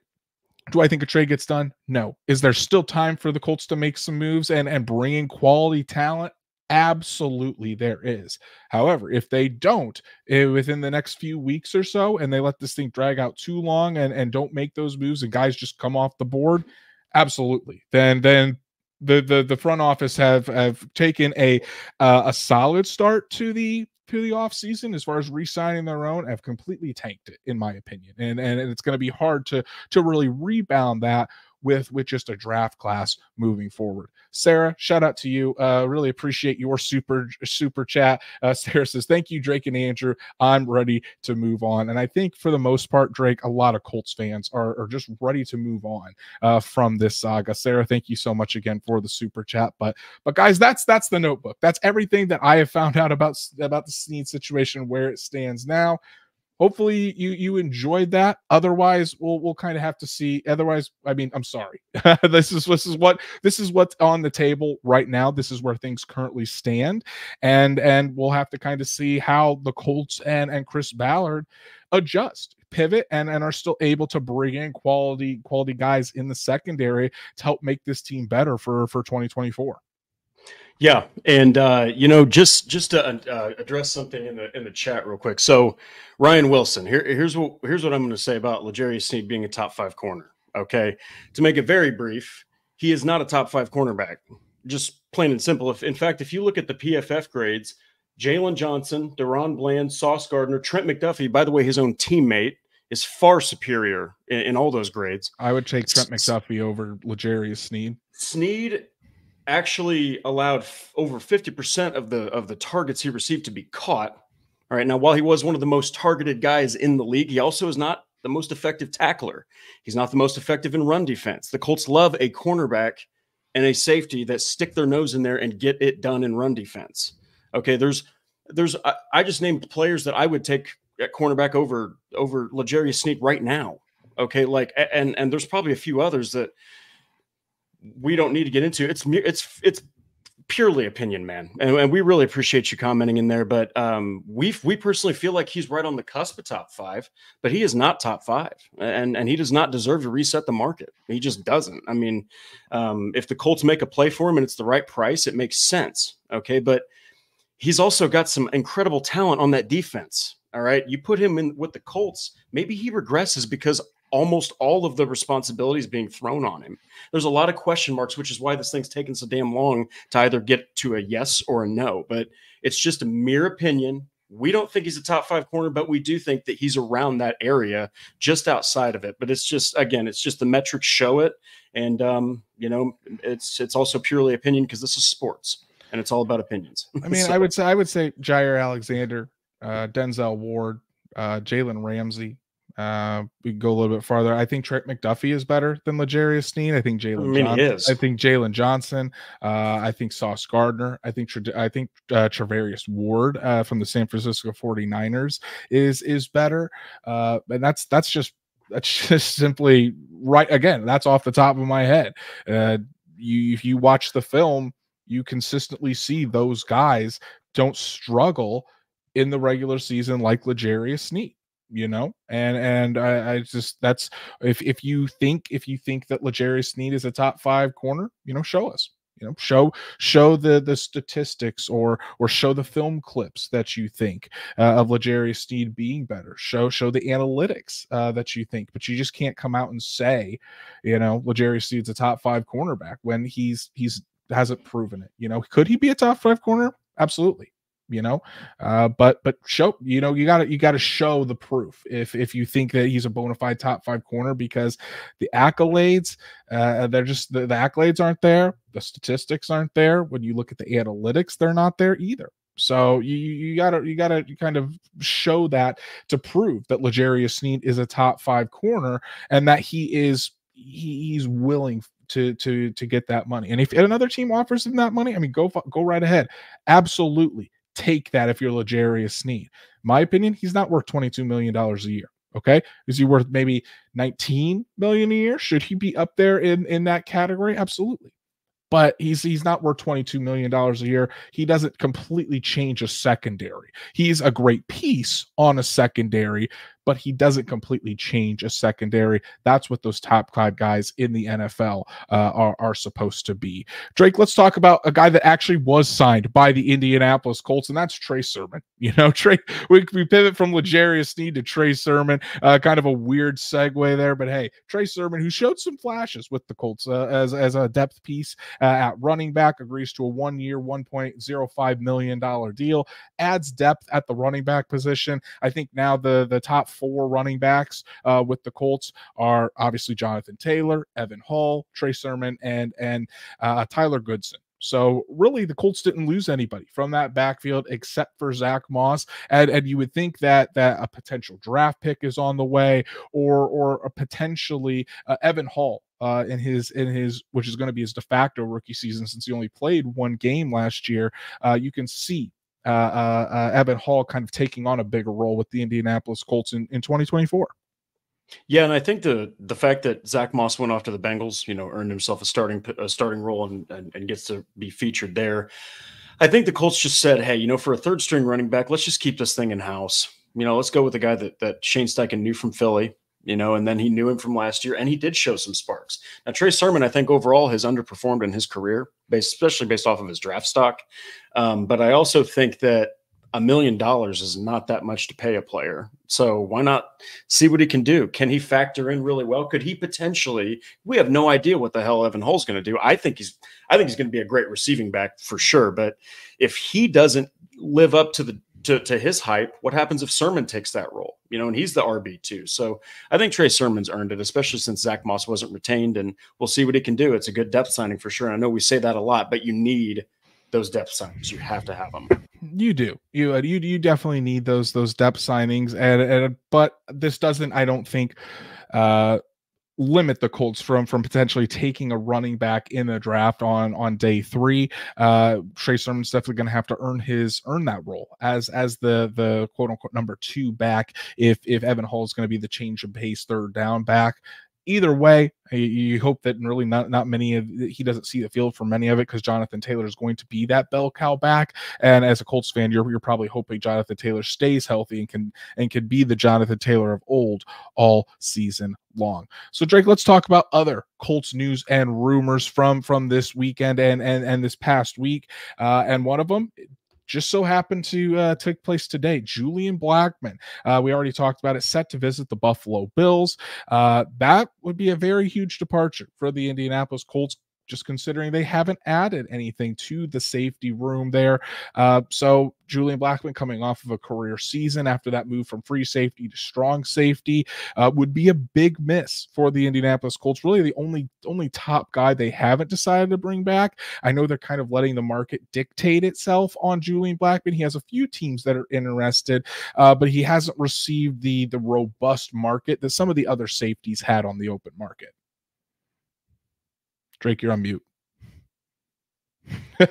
do I think a trade gets done? No. Is there still time for the Colts to make some moves and and bring in quality talent? Absolutely, there is. However, if they don't uh, within the next few weeks or so, and they let this thing drag out too long and and don't make those moves, and guys just come off the board, absolutely, then then the the the front office have have taken a uh, a solid start to the to the off season as far as re-signing their own have completely tanked it in my opinion and and it's going to be hard to to really rebound that with with just a draft class moving forward. Sarah, shout out to you. Uh, really appreciate your super super chat. Uh, Sarah says, "Thank you, Drake and Andrew. I'm ready to move on." And I think for the most part, Drake, a lot of Colts fans are, are just ready to move on uh, from this saga. Sarah, thank you so much again for the super chat. But but guys, that's that's the notebook. That's everything that I have found out about about the Sneed situation where it stands now hopefully you you enjoyed that. Otherwise we'll we'll kind of have to see. Otherwise i mean i'm sorry. This is this is what this is what's on the table right now. This is where things currently stand. And and we'll have to kind of see how the colts and and chris ballard adjust pivot and, and are still able to bring in quality quality guys in the secondary to help make this team better for for 2024. Yeah, and uh, you know, just just to uh, address something in the in the chat real quick. So, Ryan Wilson, here, here's what here's what I'm going to say about L'Jarius Sneed being a top five corner. Okay, to make it very brief, he is not a top five cornerback. Just plain and simple. If in fact, if you look at the PFF grades, Jaylon Johnson, DaRon Bland, Sauce Gardner, Trent McDuffie, by the way, his own teammate, is far superior in, in all those grades. I would take Trent McDuffie over L'Jarius Sneed. Sneed actually allowed f- over 50% of the of the targets he received to be caught. All right. Now, while he was one of the most targeted guys in the league, he also is not the most effective tackler. He's not the most effective in run defense. The Colts love a cornerback and a safety that stick their nose in there and get it done in run defense. Okay, there's there's I, I just named players that I would take at cornerback over over L'Jarius Sneed right now. Okay, like and and there's probably a few others that we don't need to get into. It's it's it's purely opinion, man, and, and we really appreciate you commenting in there. But um, we we personally feel like he's right on the cusp of top five, but he is not top five, and and he does not deserve to reset the market. He just doesn't. I mean, um, if the Colts make a play for him and it's the right price, it makes sense. Okay, but he's also got some incredible talent on that defense. All right, you put him in with the Colts, maybe he regresses because almost all of the responsibilities being thrown on him. There's a lot of question marks, which is why this thing's taken so damn long to either get to a yes or a no. But it's just a mere opinion. We don't think he's a top five corner, but we do think that he's around that area, just outside of it. But it's just again, it's just the metrics show it, and um, you know, it's it's also purely opinion because this is sports and it's all about opinions. I mean, so. I would say I would say Jaire Alexander, uh, Denzel Ward, uh, Jalen Ramsey, uh, we go a little bit farther. I think Trent McDuffie is better than L'Jarius Sneed. I think Jalen. I, mean, Johnson, I think Jaylon Johnson. Uh, I think Sauce Gardner. I think I think uh, Charvarius Ward uh, from the San Francisco 49ers is is better. Uh, and that's that's just that's just simply right. Again, that's off the top of my head. Uh, you if you watch the film, you consistently see those guys don't struggle in the regular season like L'Jarius Sneed you know and and I, I, just that's if if you think if you think that L'Jarius Sneed is a top five corner you know show us you know show show the the statistics or or show the film clips that you think uh, of L'Jarius Sneed being better. Show show the analytics uh, that you think but you just can't come out and say you know L'Jarius Sneed's a top five cornerback when he's he's hasn't proven it you know? Could he be a top five corner? Absolutely you know uh, but but show you know you gotta you gotta show the proof if if you think that he's a bona fide top five corner because the accolades uh, they're just the, the accolades aren't there the statistics aren't there when you look at the analytics they're not there either so you you gotta you gotta kind of show that to prove that L'Jarius Sneed is a top five corner and that he is he, he's willing to to to get that money. And if another team offers him that money, I mean, go go right ahead. Absolutely take that if you're L'Jarius Sneed. My opinion, he's not worth $22 million a year. Okay. Is he worth maybe 19 million a year? Should he be up there in, in that category? Absolutely but he's he's not worth 22 million dollars a year. He doesn't completely change a secondary. He's a great piece on a secondary, but he doesn't completely change a secondary. That's what those top five guys in the NFL uh, are, are supposed to be. Drake, let's talk about a guy that actually was signed by the Indianapolis Colts, and that's Trey Sermon. You know, Trey, we, we pivot from L'Jarius Sneed to Trey Sermon, uh, kind of a weird segue there, but hey, Trey Sermon, who showed some flashes with the Colts uh, as, as a depth piece uh, at running back, agrees to a one year, $1.05 million deal, adds depth at the running back position. I think now the, the top four running backs uh, with the Colts are obviously Jonathan Taylor, Evan Hull, Trey Sermon, and and uh, Tyler Goodson. So really, the Colts didn't lose anybody from that backfield except for Zach Moss, and and you would think that that a potential draft pick is on the way, or or a potentially uh, Evan Hull uh, in his in his which is going to be his de facto rookie season since he only played one game last year. Uh, you can see uh, uh, uh, Evan Hull kind of taking on a bigger role with the Indianapolis Colts in, in 2024. Yeah, and I think the the fact that Zach Moss went off to the Bengals, you know, earned himself a starting a starting role and, and, and gets to be featured there. I think the Colts just said, "Hey, you know, for a third string running back, let's just keep this thing in house." You know, let's go with the guy that that Shane Steichen knew from Philly. You know, and then he knew him from last year, and he did show some sparks. Now, Trey Sermon, I think overall has underperformed in his career, based especially based off of his draft stock. Um, but I also think that a million dollars is not that much to pay a player. So why not see what he can do? Can he factor in really well? Could he potentially? We have no idea what the hell Evan Hull's going to do. I think he's I think he's going to be a great receiving back for sure. But if he doesn't live up to the to, to his hype, what happens if Sermon takes that role? You know, and he's the RB too. So I think Trey Sermon's earned it, especially since Zach Moss wasn't retained, and we'll see what he can do. It's a good depth signing for sure. And I know we say that a lot, but you need those depth signings. You have to have them. You do. You uh, you you definitely need those those depth signings, and, and but this doesn't. I don't think. Uh, limit the Colts from from potentially taking a running back in the draft on on day three. Uh, Trey Sermon's definitely going to have to earn his earn that role as as the the quote unquote number two back. If if Evan Hull is going to be the change of pace third down back, either way, you hope that really not not many of he doesn't see the field for many of it because Jonathan Taylor is going to be that bell cow back. And as a Colts fan, you're you're probably hoping Jonathan Taylor stays healthy and can and can be the Jonathan Taylor of old all season long. So Drake, let's talk about other Colts news and rumors from from this weekend and and and this past week. Uh, and one of them just so happened to uh, take place today. Julian Blackmon, uh, we already talked about it, set to visit the Buffalo Bills. Uh, that would be a very huge departure for the Indianapolis Colts just considering they haven't added anything to the safety room there. Uh, so Julian Blackmon coming off of a career season after that move from free safety to strong safety uh, would be a big miss for the Indianapolis Colts. Really, the only only top guy they haven't decided to bring back. I know they're kind of letting the market dictate itself on Julian Blackmon. He has a few teams that are interested, uh, but he hasn't received the the robust market that some of the other safeties had on the open market. Drake, you're on mute.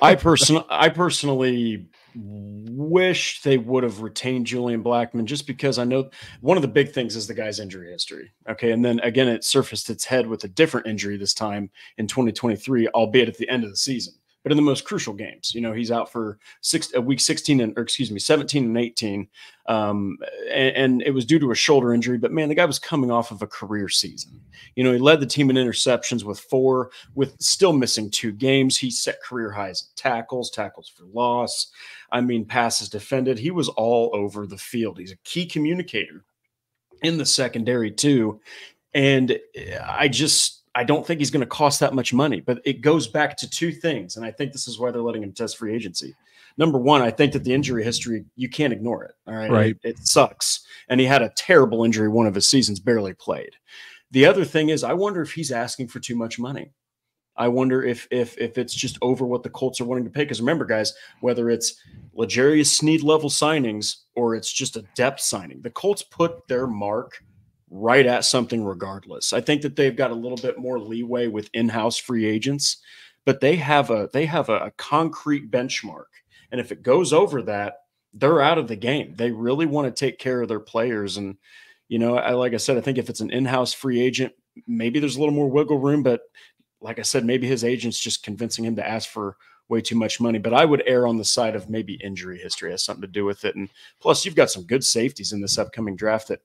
I personally, I personally wish they would have retained Julian Blackmon just because I know one of the big things is the guy's injury history. Okay. And then again, it surfaced its head with a different injury this time in 2023, albeit at the end of the season but in the most crucial games. You know, he's out for six, a week 16 and, or excuse me, 17 and 18. Um, and, and, it was due to a shoulder injury, but man, the guy was coming off of a career season. You know, he led the team in interceptions with four, with still missing two games. He set career highs in tackles, tackles for loss. I mean, passes defended. He was all over the field. He's a key communicator in the secondary, too. And I just, I don't think he's going to cost that much money, but it goes back to two things. And I think this is why they're letting him test free agency. Number one, I think that the injury history, you can't ignore it. All right. Right. It, it sucks. And he had a terrible injury one of his seasons, barely played. The other thing is, I wonder if he's asking for too much money. I wonder if if if it's just over what the Colts are wanting to pay. Because remember, guys, whether it's L'Jarius Sneed level signings or it's just a depth signing, the Colts put their mark right at something regardless. I think that they've got a little bit more leeway with in-house free agents, but they have a they have a, concrete benchmark. And if it goes over that, they're out of the game. They really want to take care of their players. And, you know, I like I said, I think if it's an in-house free agent, maybe there's a little more wiggle room, but like I said, maybe his agent's just convincing him to ask for way too much money. But I would err on the side of maybe injury history has something to do with it. And plus, you've got some good safeties in this upcoming draft that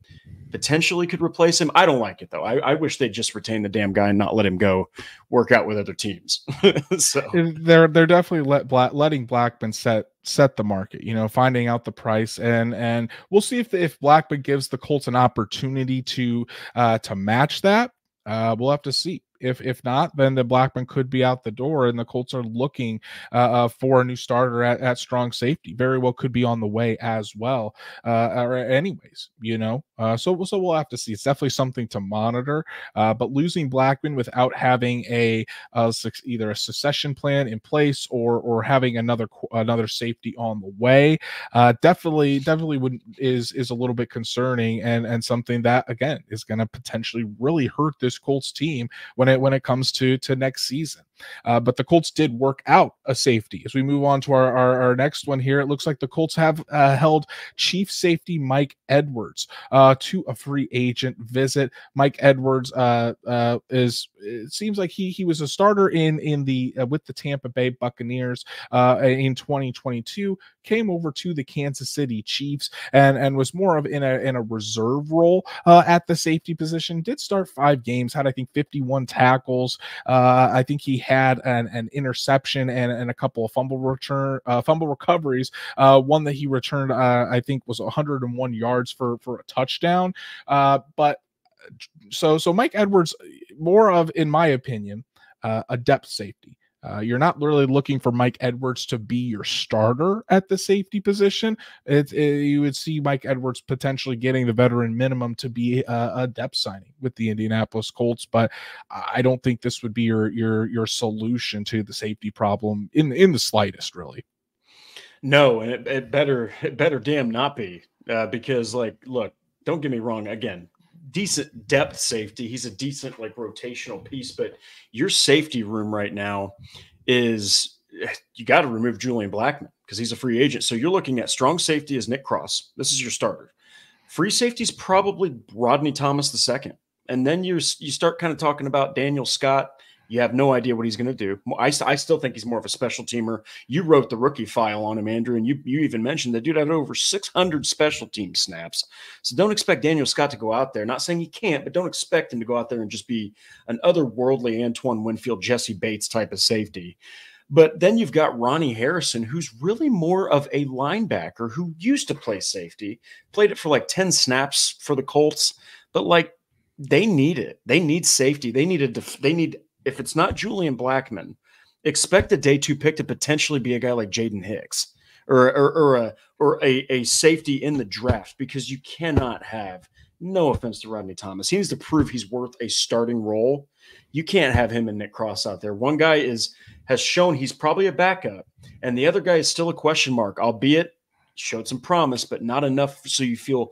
potentially could replace him. I don't like it though. I, I wish they'd just retain the damn guy and not let him go work out with other teams. so they're they're definitely let Black, letting Blackmon set set the market. You know, finding out the price and and we'll see if if Blackmon gives the Colts an opportunity to uh to match that. Uh, we'll have to see. If if not, then the Blackmon could be out the door, and the Colts are looking uh, uh, for a new starter at, at strong safety. Very well could be on the way as well. Uh, anyways, you know, uh, so so we'll have to see. It's definitely something to monitor. Uh, but losing Blackmon without having a, a either a succession plan in place or or having another another safety on the way, uh, definitely definitely would is is a little bit concerning and and something that again is going to potentially really hurt this Colts team when it when it comes to to next season. Uh, but the Colts did work out a safety. As we move on to our, our, our next one here, it looks like the Colts have uh, held chief safety Mike Edwards uh, to a free agent visit. Mike Edwards uh, uh, is it seems like he he was a starter in in the uh, with the Tampa Bay Buccaneers in 2022. Came over to the Kansas City Chiefs and and was more of in a in a reserve role at the safety position. Did start five games, had I think 51 tackles. I think he had an, an interception and, and a couple of fumble return uh, fumble recoveries. Uh, one that he returned, uh, I think, was 101 yards for for a touchdown. Uh, but so so Mike Edwards, more of, in my opinion, uh, a depth safety. Uh, you're not really looking for Mike Edwards to be your starter at the safety position. It, it, you would see Mike Edwards potentially getting the veteran minimum to be a, a, depth signing with the Indianapolis Colts, but I don't think this would be your your your solution to the safety problem in in the slightest, really. No, and it, it better it better damn not be uh, because like look, don't get me wrong. Again, decent depth safety. He's a decent like rotational piece, but your safety room right now is you got to remove Julian Blackmon because he's a free agent. So you're looking at strong safety as Nick Cross. This is your starter. Free safety is probably Rodney Thomas the second, and then you you start kind of talking about Daniel Scott you have no idea what he's going to do. I, I still think he's more of a special teamer. You wrote the rookie file on him, Andrew, and you, you even mentioned that dude had over 600 special team snaps. So don't expect Daniel Scott to go out there. Not saying he can't, but don't expect him to go out there and just be an otherworldly Antoine Winfield, Jessie Bates type of safety. But then you've got Ronnie Harrison, who's really more of a linebacker who used to play safety, played it for like 10 snaps for the Colts, but like they need it. They need safety. They need a def- they need if it's not Julian Blackmon, expect the day two pick to potentially be a guy like Jaden Hicks or, or, or a or a, a safety in the draft because you cannot have no offense to Rodney Thomas. He needs to prove he's worth a starting role. You can't have him and Nick Cross out there. One guy is has shown he's probably a backup, and the other guy is still a question mark, albeit showed some promise, but not enough so you feel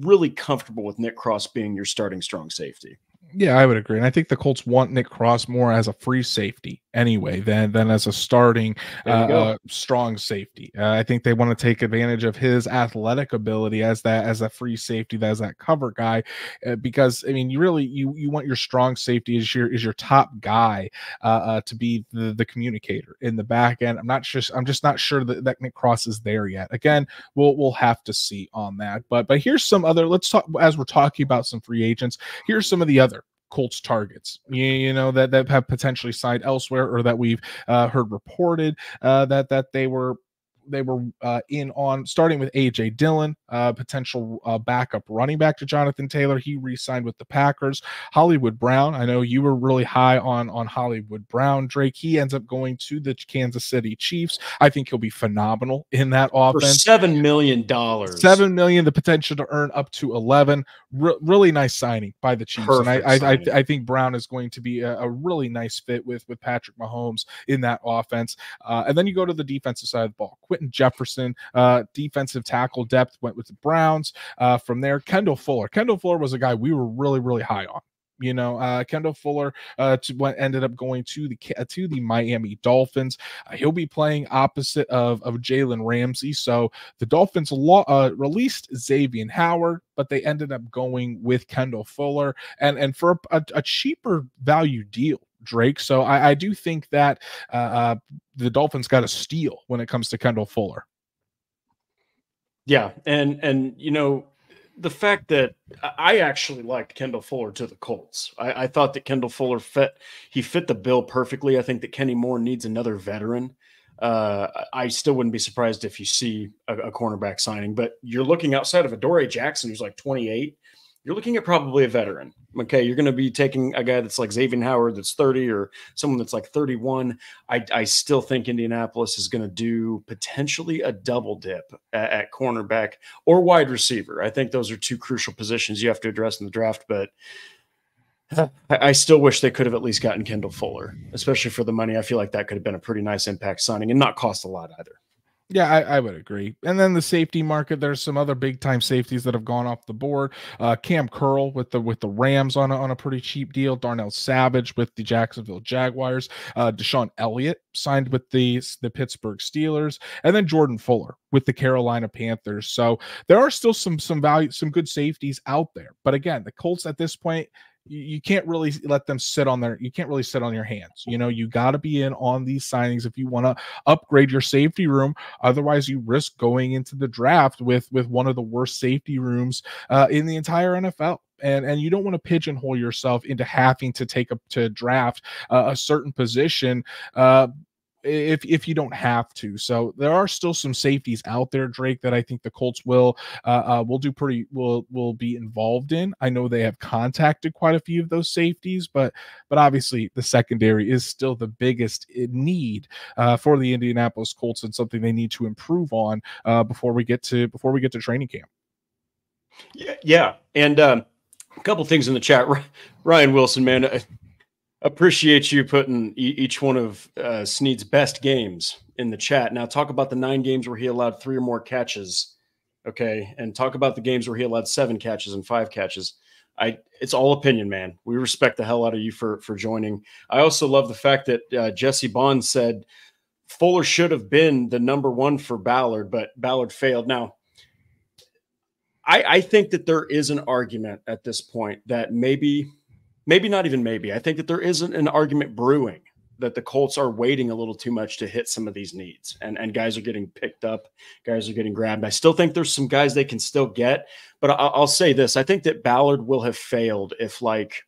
really comfortable with Nick Cross being your starting strong safety. Yeah, I would agree. And I think the Colts want Nick Cross more as a free safety anyway than than as a starting uh, uh, strong safety. Uh, I think they want to take advantage of his athletic ability as that as a free safety, that as that cover guy, uh, because I mean, you really you you want your strong safety is your is your top guy uh, uh, to be the, the communicator in the back end. I'm not just I'm just not sure that, that Nick Cross is there yet. Again, we'll we'll have to see on that. But but here's some other. Let's talk as we're talking about some free agents. Here's some of the other Colts targets, you, you, know that that have potentially signed elsewhere, or that we've uh, heard reported uh, that that they were they were uh, in on starting with AJ Dillon, uh, potential uh, backup running back to Jonathan Taylor. He re-signed with the Packers. Hollywood Brown. I know you were really high on on Hollywood Brown. Drake. He ends up going to the Kansas City Chiefs. I think he'll be phenomenal in that offense. For seven million dollars. Seven million. The potential to earn up to eleven. really nice signing by the Chiefs, Perfect and I I, I, I, think Brown is going to be a, a, really nice fit with with Patrick Mahomes in that offense. Uh, and then you go to the defensive side of the ball. Quinton Jefferson, uh, defensive tackle depth went with the Browns. Uh, from there, Kendall Fuller. Kendall Fuller was a guy we were really, really high on. You know, uh, Kendall Fuller uh, to what ended up going to the uh, to the Miami Dolphins. Uh, he'll be playing opposite of of Jalen Ramsey. So the Dolphins lo- uh, released Xavier Howard, but they ended up going with Kendall Fuller and and for a, a cheaper value deal. Drake. So I, I do think that uh, uh, the Dolphins got a steal when it comes to Kendall Fuller. Yeah, and and you know the fact that I actually liked Kendall Fuller to the Colts. I, I, thought that Kendall Fuller fit he fit the bill perfectly. I think that Kenny Moore needs another veteran. Uh, I still wouldn't be surprised if you see a, a cornerback signing, but you're looking outside of Adoree Jackson, who's like 28 you're looking at probably a veteran. Okay, you're going to be taking a guy that's like Xavier Howard, that's 30, or someone that's like 31. I, I still think Indianapolis is going to do potentially a double dip at, at, cornerback or wide receiver. I think those are two crucial positions you have to address in the draft. But I, I still wish they could have at least gotten Kendall Fuller, especially for the money. I feel like that could have been a pretty nice impact signing and not cost a lot either. Yeah, I, I, would agree. And then the safety market, there's some other big time safeties that have gone off the board. Uh, Kam Curl with the with the Rams on a, on a pretty cheap deal. Darnell Savage with the Jacksonville Jaguars. Uh, DeShon Elliott signed with the the Pittsburgh Steelers, and then Jordan Fuller with the Carolina Panthers. So there are still some some value, some good safeties out there. But again, the Colts at this point, you can't really let them sit on their you can't really sit on your hands you know you got to be in on these signings if you want to upgrade your safety room otherwise you risk going into the draft with with one of the worst safety rooms uh, in the entire nfl and and you don't want to pigeonhole yourself into having to take a to draft uh, a certain position uh, if if you don't have to. So there are still some safeties out there, Drake, that I think the Colts will uh, uh, will do pretty will will be involved in. I know they have contacted quite a few of those safeties, but but obviously the secondary is still the biggest need uh, for the Indianapolis Colts and something they need to improve on uh, before we get to before we get to training camp. Yeah, yeah, and um, a couple things in the chat. Ryan Wilson, man, Appreciate you putting each one of uh, Sneed's best games in the chat. Now, talk about the nine games where he allowed three or more catches. Okay. And talk about the games where he allowed seven catches and five catches. I, it's all opinion, man. We respect the hell out of you for for joining. I also love the fact that uh, Jesse Bond said Fuller should have been the number one for Ballard, but Ballard failed. Now, I, I think that there is an argument at this point that maybe maybe not even maybe. I think that there isn't an argument brewing that the Colts are waiting a little too much to hit some of these needs, and and guys are getting picked up, guys are getting grabbed. I still think there's some guys they can still get, but I'll, I'll say this: I think that Ballard will have failed if like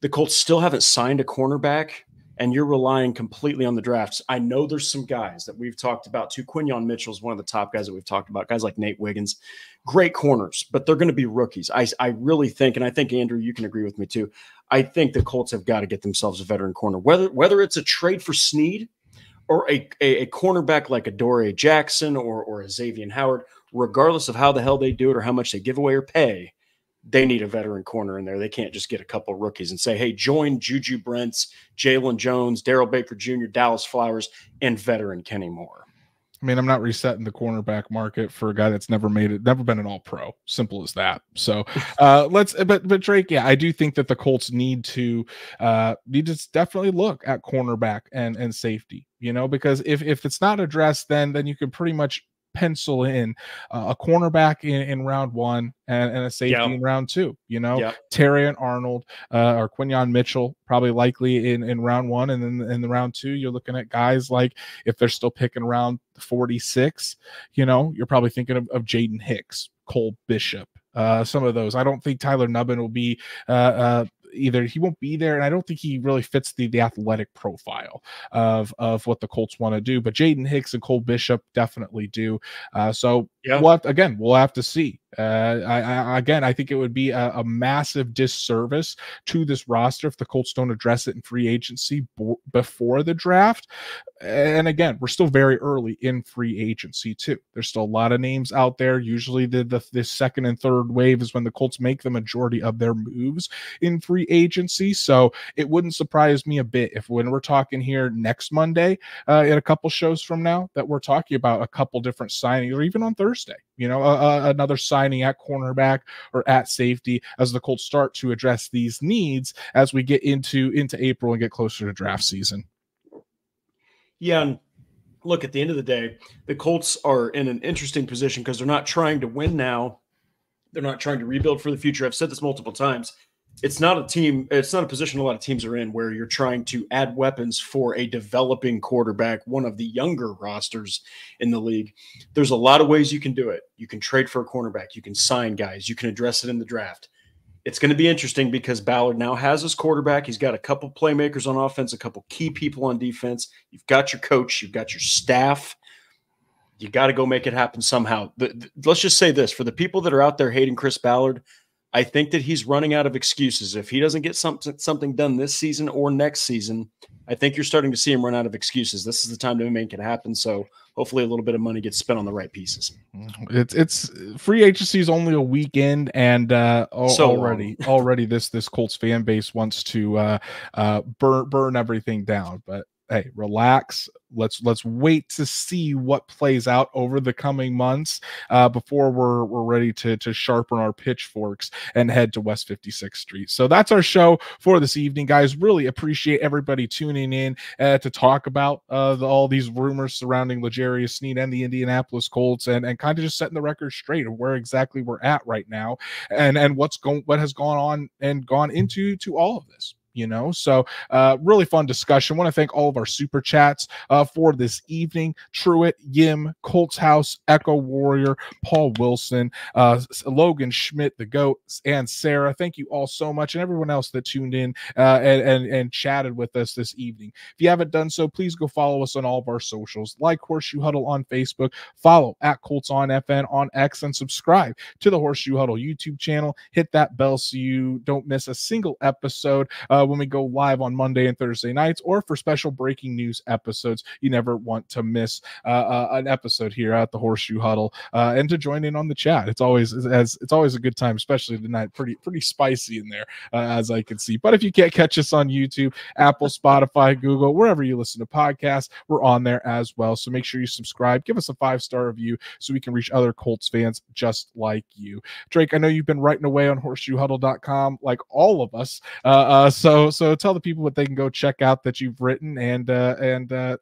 the Colts still haven't signed a cornerback and you're relying completely on the drafts. I know there's some guys that we've talked about too. Quinyon Mitchell is one of the top guys that we've talked about. Guys like Nate Wiggins, great corners, but they're going to be rookies. I, I really think, and I think Andrew, you can agree with me too. I think the Colts have got to get themselves a veteran corner, whether whether it's a trade for Sneed or a, a, a cornerback like a Dory Jackson or or a Xavier Howard. Regardless of how the hell they do it or how much they give away or pay, they need a veteran corner in there. They can't just get a couple rookies and say, hey, join Juju Brents, Jaylon Jones, Darrell Baker Jr., Dallas Flowers, and veteran Kenny Moore. I mean, I'm not resetting the cornerback market for a guy that's never made it, never been an all pro. Simple as that. So uh let's but but Drake, yeah, I do think that the Colts need to uh need to definitely look at cornerback and and safety, you know, because if if it's not addressed, then then you can pretty much pencil in uh, a cornerback in, in round one and, and a safety yep. in round two. You know, yep. and Arnold uh, or Quinyon Mitchell probably likely in, in round one, and then in the round two, you're looking at guys like if they're still picking around 46, you know, you're probably thinking of, of Jaden Hicks, Cole Bishop, uh, some of those. I don't think Tyler Nubin will be uh, uh, either he won't be there, and I don't think he really fits the the athletic profile of of what the Colts want to do. But Jaden Hicks and Cole Bishop definitely do. Uh, so yeah. We'll again, we'll have to see. Uh, I, I, again, I think it would be a, a, massive disservice to this roster if the Colts don't address it in free agency b- before the draft. And again, we're still very early in free agency too. There's still a lot of names out there. Usually, the, the second and third wave is when the Colts make the majority of their moves in free agency. So it wouldn't surprise me a bit if when we're talking here next Monday, uh, in a couple shows from now, that we're talking about a couple different signings, or even on Thursday. You know, another signing at cornerback or at safety as the Colts start to address these needs as we get into into April and get closer to draft season. Yeah, and look at the end of the day, the Colts are in an interesting position because they're not trying to win now. They're not trying to rebuild for the future. I've said this multiple times it's not a team it's not a position a lot of teams are in where you're trying to add weapons for a developing quarterback one of the younger rosters in the league there's a lot of ways you can do it you can trade for a cornerback you can sign guys you can address it in the draft it's going to be interesting because Ballard now has his quarterback. He's got a couple playmakers on offense, a couple key people on defense. You've got your coach, you've got your staff. You got to go make it happen somehow. Let's just say this for the people that are out there hating Chris Ballard, I think that he's running out of excuses. If he doesn't get something something done this season or next season, I think you're starting to see him run out of excuses. This is the time to make it happen. So hopefully, a little bit of money gets spent on the right pieces. It's it's free agency is only a weekend, and uh, so already already this this Colts fan base wants to uh, uh, burn burn everything down. But hey, relax. Let's let's wait to see what plays out over the coming months uh, before we're we're ready to to sharpen our pitchforks and head to West 56th Street. So that's our show for this evening, guys. Really appreciate everybody tuning in uh, to talk about uh, the, all these rumors surrounding L'Jarius Sneed and the Indianapolis Colts, and and kind of just setting the record straight of where exactly we're at right now, and and what's going what has gone on and gone into to all of this you know? So uh really fun discussion. Want to thank all of our super chats uh for this evening. Truitt yim colts house echo warrior paul wilson uh logan schmidt the goat and sarah. Thank you all so much and everyone else that tuned in uh and, and and chatted with us this evening. If you haven't done so please go follow us on all of our socials. Like horseshoe huddle on facebook. Follow at colts on fn on x and subscribe to the horseshoe huddle youtube channel. Hit that bell so you don't miss a single episode uh, when we go live on Monday and Thursday nights, or for special breaking news episodes. You never want to miss uh, uh, an episode here at the Horseshoe Huddle, uh, and to join in on the chat. It's always as it's always a good time, especially tonight. Pretty pretty spicy in there, as I can see. But if you can't catch us on YouTube, Apple, Spotify, Google, wherever you listen to podcasts, we're on there as well. So make sure you subscribe, give us a five star review, so we can reach other Colts fans just like you. Drake, I know you've been writing away on horseshoehuddle.com like all of us. Uh, uh, so so so tell the people what they can go check out that you've written and uh and uh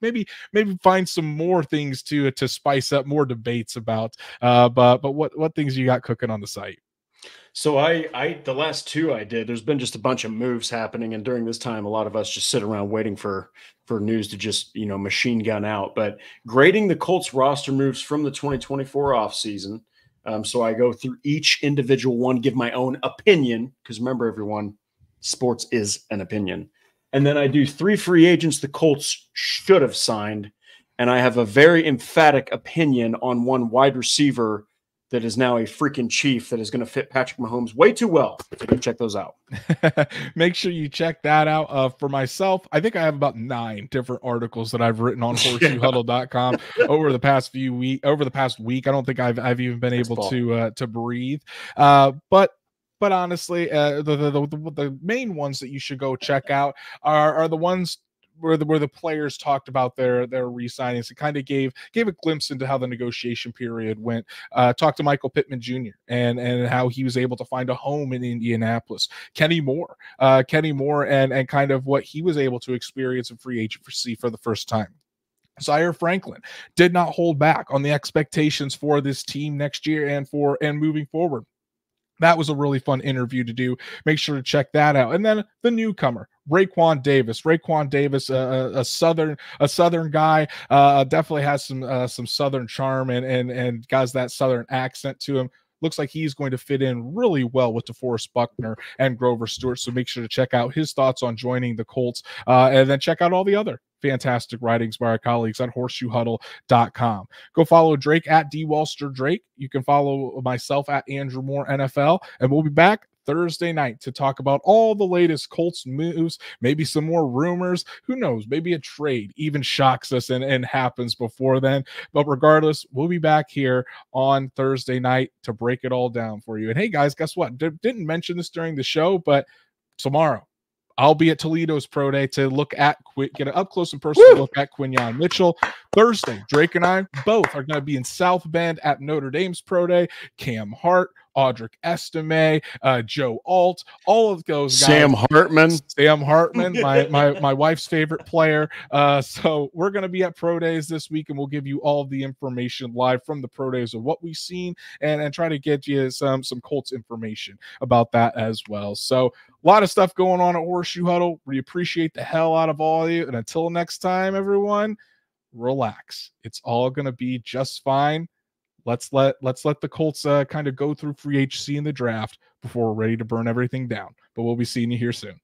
maybe maybe find some more things to to spice up more debates about uh but but what what things you got cooking on the site so I, I, the last two I did, there's been just a bunch of moves happening, and during this time, a lot of us just sit around waiting for for news to just you know machine gun out. But grading the Colts roster moves from the 2024 offseason. Um, so I go through each individual one, give my own opinion, because remember, everyone, sports is an opinion. And then I do three free agents the Colts should have signed. And I have a very emphatic opinion on one wide receiver that is now a freaking chief that is going to fit Patrick Mahomes way too well. So go check those out. Make sure you check that out. Uh, for myself, I think I have about nine different articles that I've written on horseshoehuddle.com over the past few week over the past week. I don't think I've I've even been able to uh, to breathe. Uh, but but honestly, uh, the, the, the the main ones that you should go check out are are the ones where the where the players talked about their their re-signings. It kind of gave gave a glimpse into how the negotiation period went. Uh, talked to Michael Pittman Jr. and and how he was able to find a home in Indianapolis. Kenny Moore, uh, Kenny Moore, and and kind of what he was able to experience in free agency for the first time. Zaire Franklin did not hold back on the expectations for this team next year and for and moving forward that was a really fun interview to do. Make sure to check that out. And then the newcomer, Raekwon Davis. Raekwon Davis, a southern a southern guy, uh, definitely has some uh, some southern charm and and and has that southern accent to him looks like he's going to fit in really well with DeForest Buckner and Grover Stuart. So make sure to check out his thoughts on joining the Colts uh, and then check out all the other fantastic writings by our colleagues at horseshoehuddle.com. Go follow Drake at D Walster Drake. You can follow myself at Andrew Moore NFL, and we'll be back Thursday night to talk about all the latest Colts moves, maybe some more rumors. Who knows? Maybe a trade even shocks us and, and happens before then. But regardless, we'll be back here on Thursday night to break it all down for you. And hey, guys, guess what? D- didn't mention this during the show, but tomorrow I'll be at Toledo's pro day to look at get an up close and personal Woo! look at Quinyon Mitchell. Thursday, Drake and I both are going to be in South Bend at Notre Dame's pro day. Cam Hart, Audric Estime, uh, Joe Alt, all of those guys. Sam Hartman. Sam Hartman, my my my wife's favorite player. Uh, so we're gonna be at pro days this week, and we'll give you all the information live from the pro days of what we've seen, and and try to get you some some Colts information about that as well. So a lot of stuff going on at Horseshoe Huddle. We appreciate the hell out of all of you, and until next time, everyone, relax. It's all gonna be just fine let's let let's let the Colts uh, kind of go through free agency in the draft before we're ready to burn everything down. But we'll be seeing you here soon.